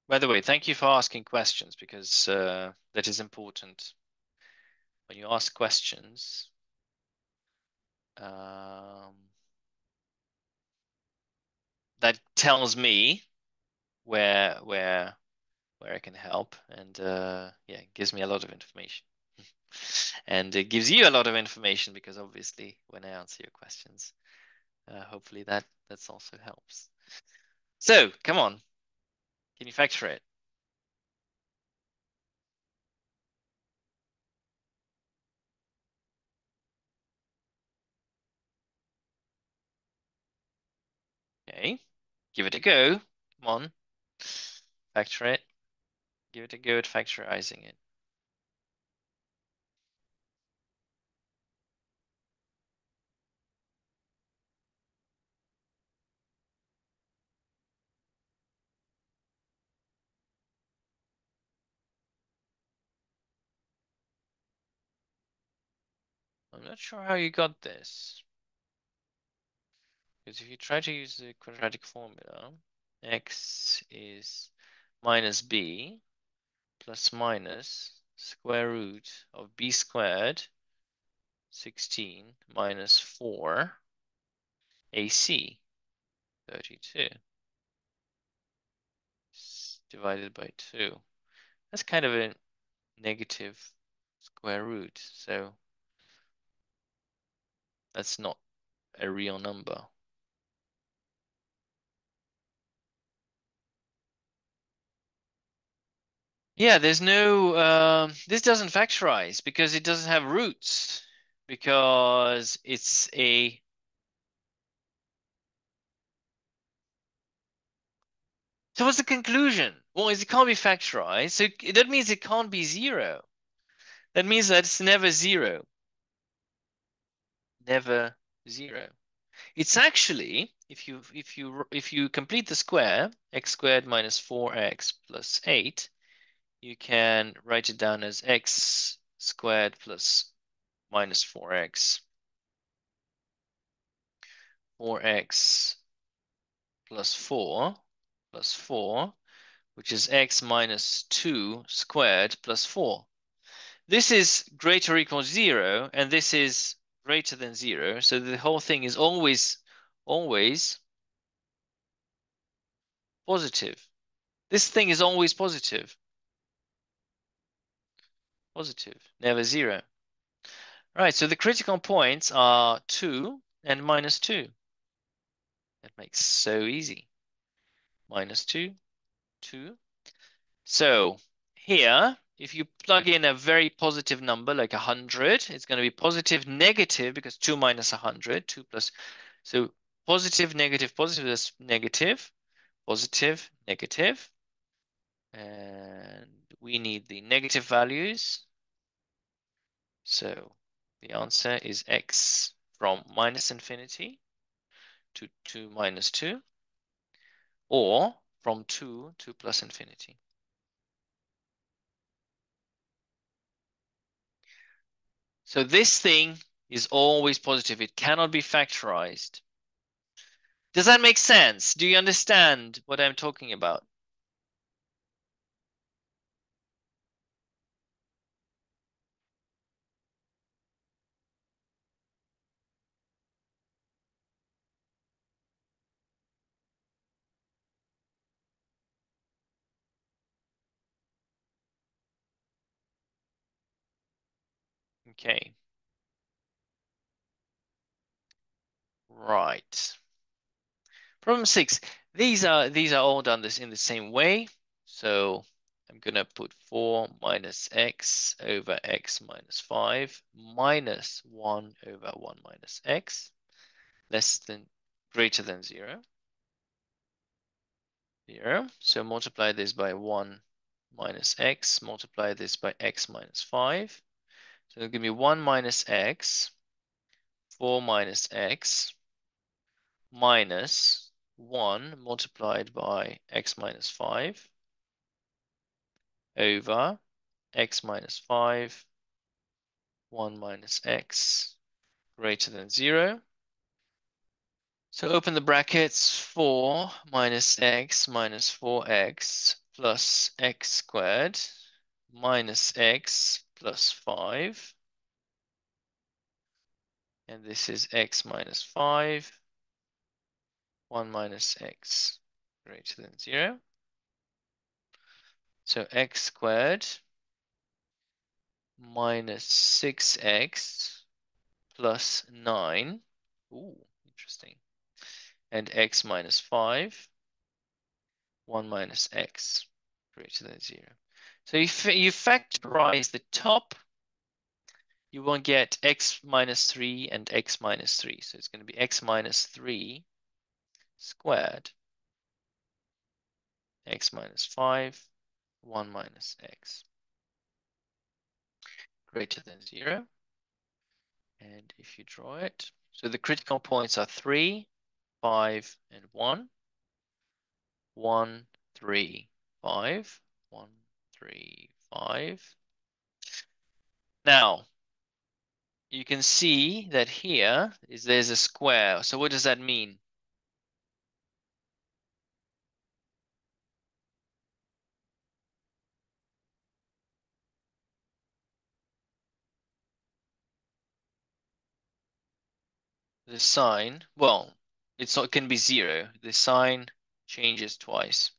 By the way, thank you for asking questions because uh, that is important. When you ask questions, um, that tells me where where where I can help, and uh, yeah, gives me a lot of information. and it gives you a lot of information because obviously when I answer your questions, uh, hopefully that that's also helps. So come on, can you factor it? Okay, give it a go. Come on, factor it. Give it a go at factorizing it. I'm not sure how you got this. Because if you try to use the quadratic formula, x is minus b plus minus square root of b squared 16 minus 4 AC 32 divided by 2. That's kind of a negative square root, so that's not a real number. Yeah, there's no, um, this doesn't factorize because it doesn't have roots because it's a So what's the conclusion? Well, it can't be factorized, so that means it can't be zero. That means that it's never zero. Never zero. It's actually, if you if you if you complete the square, x squared minus 4x plus 8, you can write it down as x squared plus minus 4x 4x plus 4 plus 4, which is x minus 2 squared plus 4. This is greater or equal to 0, and this is greater than 0. So the whole thing is always, always positive. This thing is always positive. Positive, never 0. All right, so the critical points are 2 and minus 2. That makes so easy minus 2, 2. So here, if you plug in a very positive number like 100, it's going to be positive, negative, because 2 minus 100, 2 plus. So positive, negative, positive, that's negative, positive, negative. And we need the negative values. So the answer is x from minus infinity to 2 minus 2 or from 2 to plus infinity. So this thing is always positive. It cannot be factorized. Does that make sense? Do you understand what I'm talking about? Okay. Right. Problem six. These are these are all done this in the same way. So I'm gonna put four minus x over x minus five minus one over one minus x less than greater than zero. Zero. So multiply this by one minus x, multiply this by x minus five. So it'll give me one minus x 4 minus x minus 1 multiplied by x minus 5 over x minus 5, 1 minus x greater than 0. So open the brackets, 4 minus x minus 4x plus x squared minus x plus 5. And this is x minus 5, 1 minus x greater than 0. So x squared minus 6x plus 9. Ooh, interesting. And x minus 5, 1 minus x greater than 0. So if you factorize the top, you will get x minus 3 and x minus 3. So it's going to be x minus 3 squared, x minus 5, 1 minus x greater than 0. And if you draw it, so the critical points are 3, 5, and 1. 1, 3, 5, 1, 3, 5. Now, you can see that here is there's a square. So what does that mean? The sign, well, it's not, it can be zero. The sign changes twice.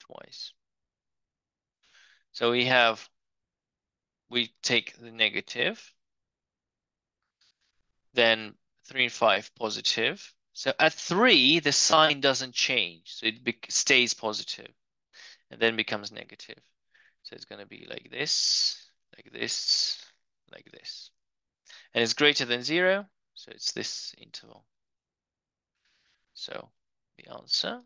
Twice. So we have, we take the negative, then 3 and 5 positive. So at 3, the sign doesn't change. So it stays positive and then becomes negative. So it's going to be like this, like this, like this. And it's greater than 0, so it's this interval. So the answer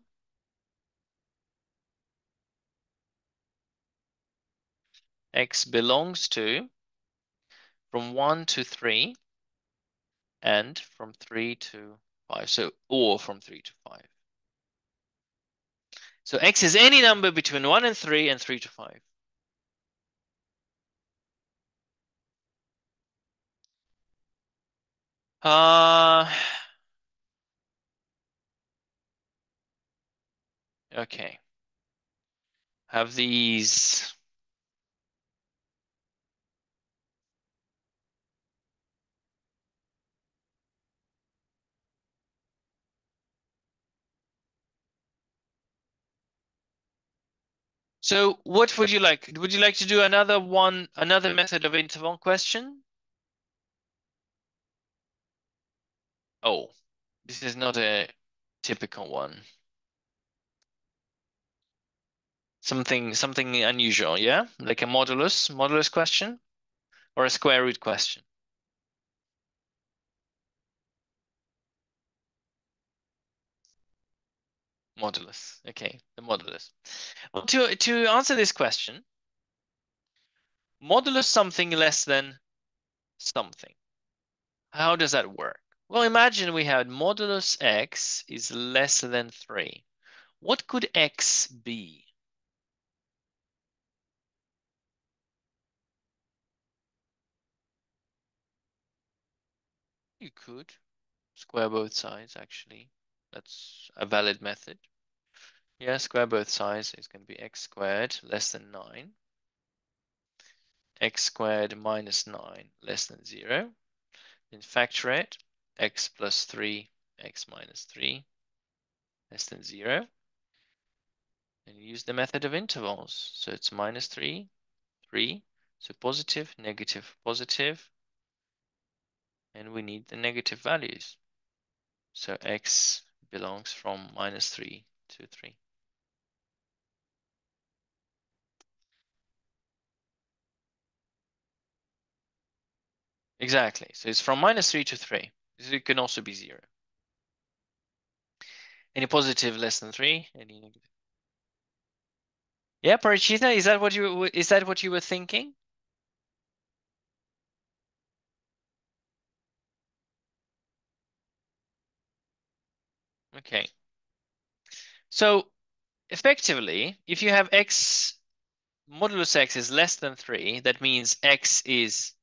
x belongs to from 1 to 3 and from 3 to 5. So or from 3 to 5. So x is any number between 1 and 3 and 3 to 5. Uh, okay. Have these So what would you like? Would you like to do another one, another method of interval question? Oh, this is not a typical one. Something something unusual, yeah? Like a modulus, modulus question or a square root question? Modulus. Okay, the modulus. Well, to, to answer this question, modulus something less than something. How does that work? Well, imagine we had modulus x is less than 3. What could x be? You could square both sides, actually. That's a valid method. Yeah, square both sides is going to be x squared less than 9. x squared minus 9 less than 0. Then factor it. x plus 3, x minus 3 less than 0. And use the method of intervals. So it's minus 3, 3. So positive, negative, positive. And we need the negative values. So x belongs from minus 3 to 3. Exactly. So it's from minus 3 to 3. It can also be 0. Any positive less than 3, any negative. Yeah, Parichita, is that what you is that what you were thinking? Okay. So effectively, if you have x modulus x is less than 3, that means x is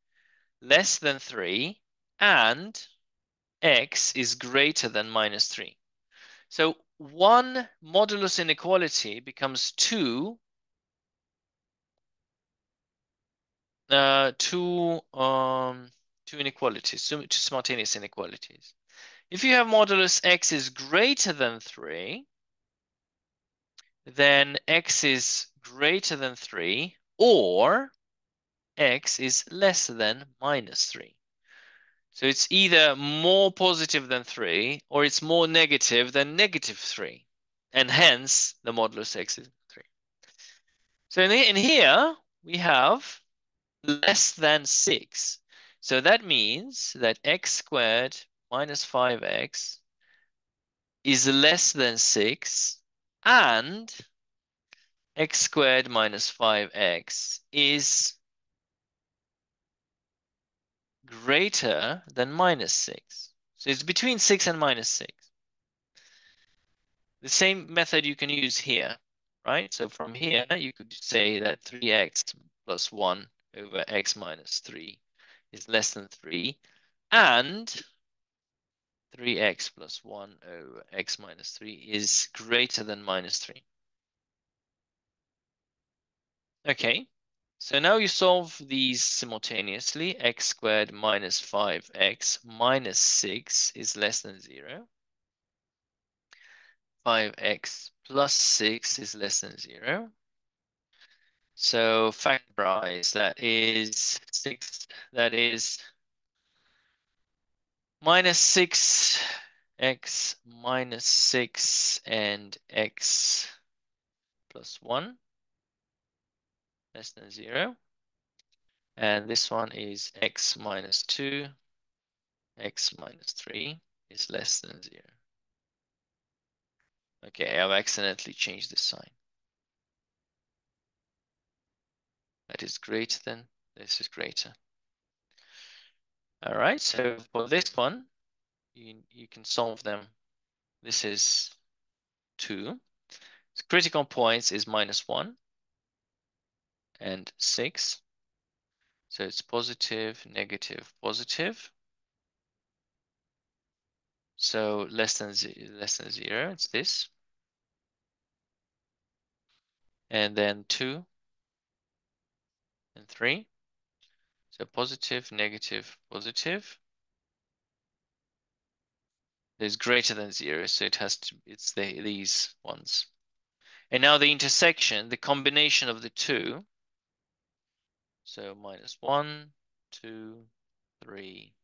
less than 3 and x is greater than minus 3. So one modulus inequality becomes two uh, two um two inequalities, two, two simultaneous inequalities. If you have modulus x is greater than three, then x is greater than three, or x is less than minus three. So it's either more positive than 3 or it's more negative than negative 3. And hence the modulus x is 3. So in, the, in here we have less than 6. So that means that x squared minus 5x is less than 6 and x squared minus 5x is greater than minus 6. So it's between 6 and minus 6. The same method you can use here, right? So from here, you could say that 3x plus 1 over x minus 3 is less than 3. And 3x plus 1 over x minus 3 is greater than minus 3. Okay, so now you solve these simultaneously. x squared minus 5x minus 6 is less than 0. 5x plus 6 is less than 0. So factorize, that is 6, that is minus 6, x minus 6 and x plus 1 less than 0. And this one is x minus 2, x minus 3 is less than 0. Okay, I've accidentally changed the sign. That is greater than, this is greater. All right, so for this one, you, you can solve them. This is 2. So critical points is minus 1 and 6. So it's positive, negative, positive. So less than less than zero, it's this. And then two and three. So positive, negative, positive. Is greater than zero, so it has to, it's the, these ones. And now the intersection, the combination of the two. So minus one, two, three,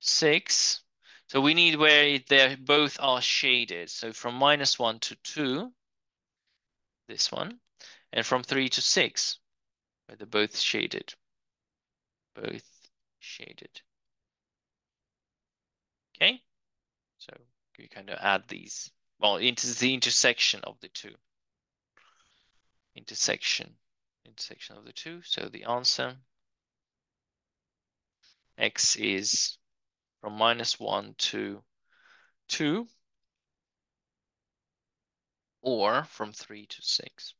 six. So we need where they both are shaded. So from minus 1 to 2, this one, and from 3 to 6, where they're both shaded. Both shaded. Okay, so you kind of add these, well, into the intersection of the two. Intersection, intersection of the two. So the answer, x is from minus 1 to 2 or from 3 to 6.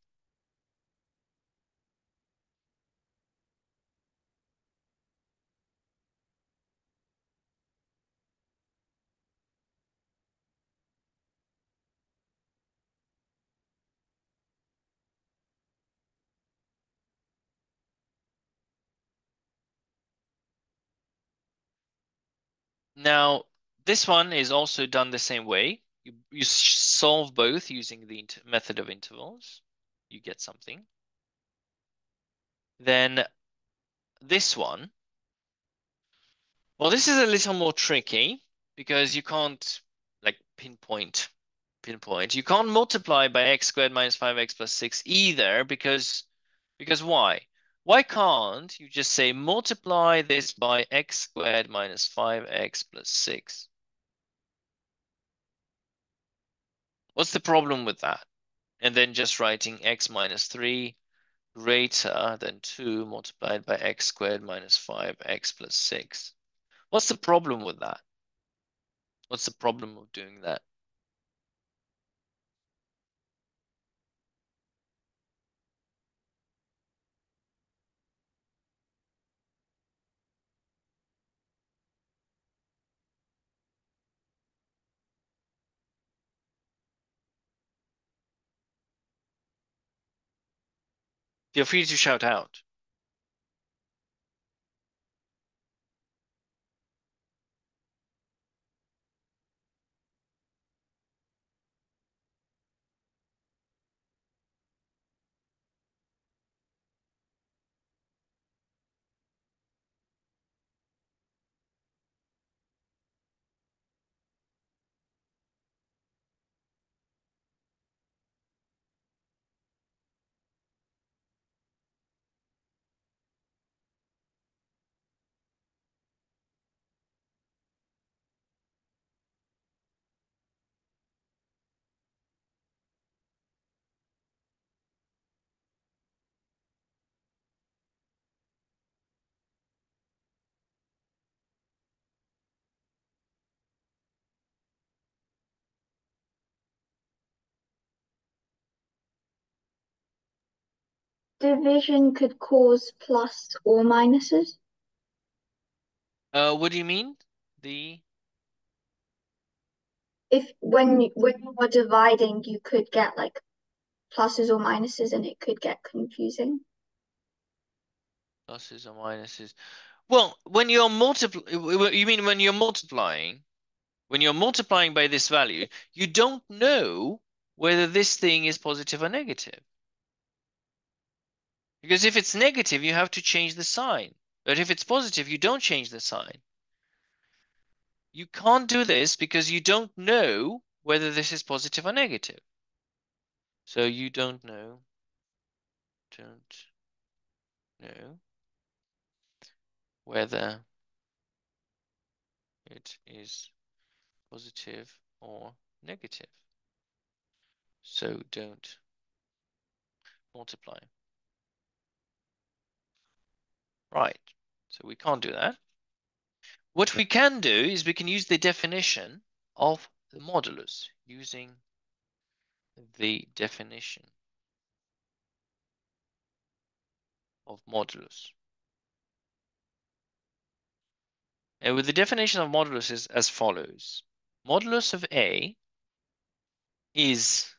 Now, this one is also done the same way. You, you solve both using the method of intervals. You get something. Then this one, well, this is a little more tricky because you can't like pinpoint, pinpoint. You can't multiply by x squared minus 5x plus 6 either because, because why? Why can't you just say multiply this by x squared minus 5x plus 6? What's the problem with that? And then just writing x minus 3 greater than 2 multiplied by x squared minus 5x plus 6. What's the problem with that? What's the problem of doing that? Feel free to shout out. Division could cause plus or minuses. Uh, what do you mean? The If when you, when you are dividing, you could get like pluses or minuses, and it could get confusing. pluses or minuses? Well, when you're multiply, you mean when you're multiplying? When you're multiplying by this value, you don't know whether this thing is positive or negative. Because if it's negative, you have to change the sign. But if it's positive, you don't change the sign. You can't do this because you don't know whether this is positive or negative. So you don't know, don't know whether it is positive or negative. So don't multiply. Right, so we can't do that. What we can do is we can use the definition of the modulus using the definition of modulus. And with the definition of modulus is as follows. Modulus of A is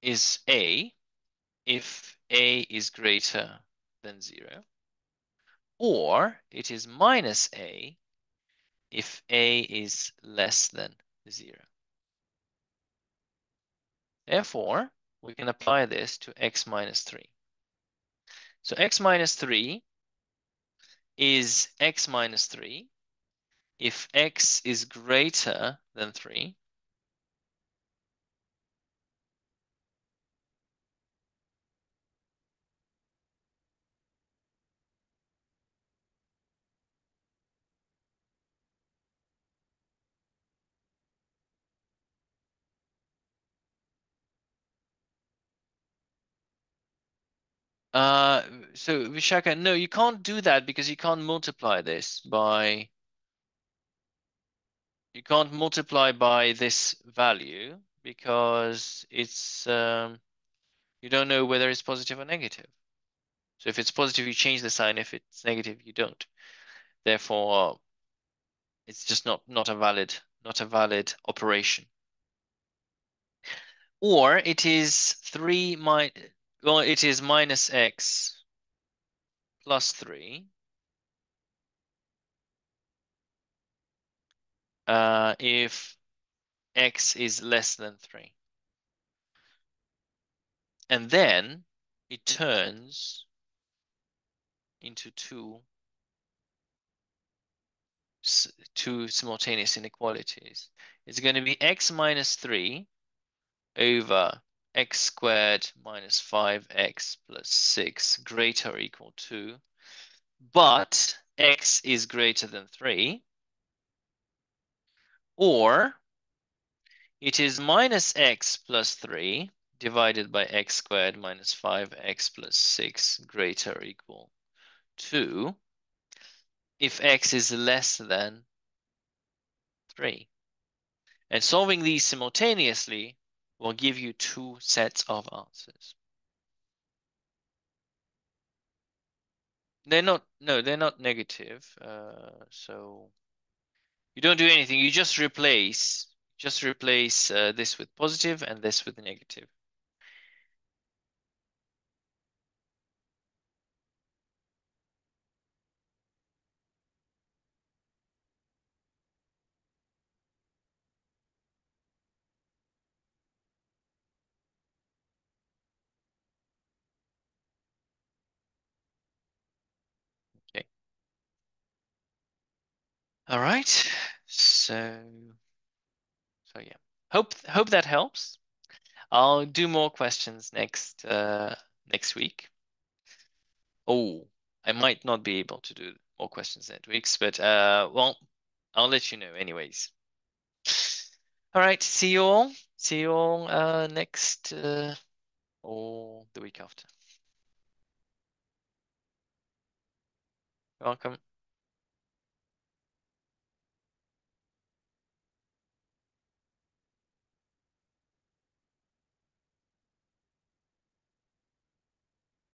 is A if A is greater than zero, or it is minus A if A is less than zero. Therefore, we can apply this to x minus 3. So x minus 3 is x minus 3 if x is greater than 3 Uh, so Vishaka, no, you can't do that because you can't multiply this by, you can't multiply by this value because it's, um, you don't know whether it's positive or negative. So if it's positive, you change the sign. If it's negative, you don't. Therefore, it's just not, not a valid, not a valid operation. Or it is three minus, well, it is minus x plus 3 uh, if x is less than 3. And then it turns into two, two simultaneous inequalities. It's going to be x minus 3 over x squared minus 5x plus 6 greater or equal to, but x is greater than 3, or it is minus x plus 3 divided by x squared minus 5x plus 6 greater or equal to if x is less than 3. And solving these simultaneously will give you two sets of answers. They're not, no, they're not negative. Uh, so you don't do anything. You just replace, just replace uh, this with positive and this with negative. All right. So, so yeah. Hope hope that helps. I'll do more questions next uh, next week. Oh, I might not be able to do more questions next week, but uh, well, I'll let you know anyways. All right, see you all. See you all uh, next uh, or the week after. Welcome.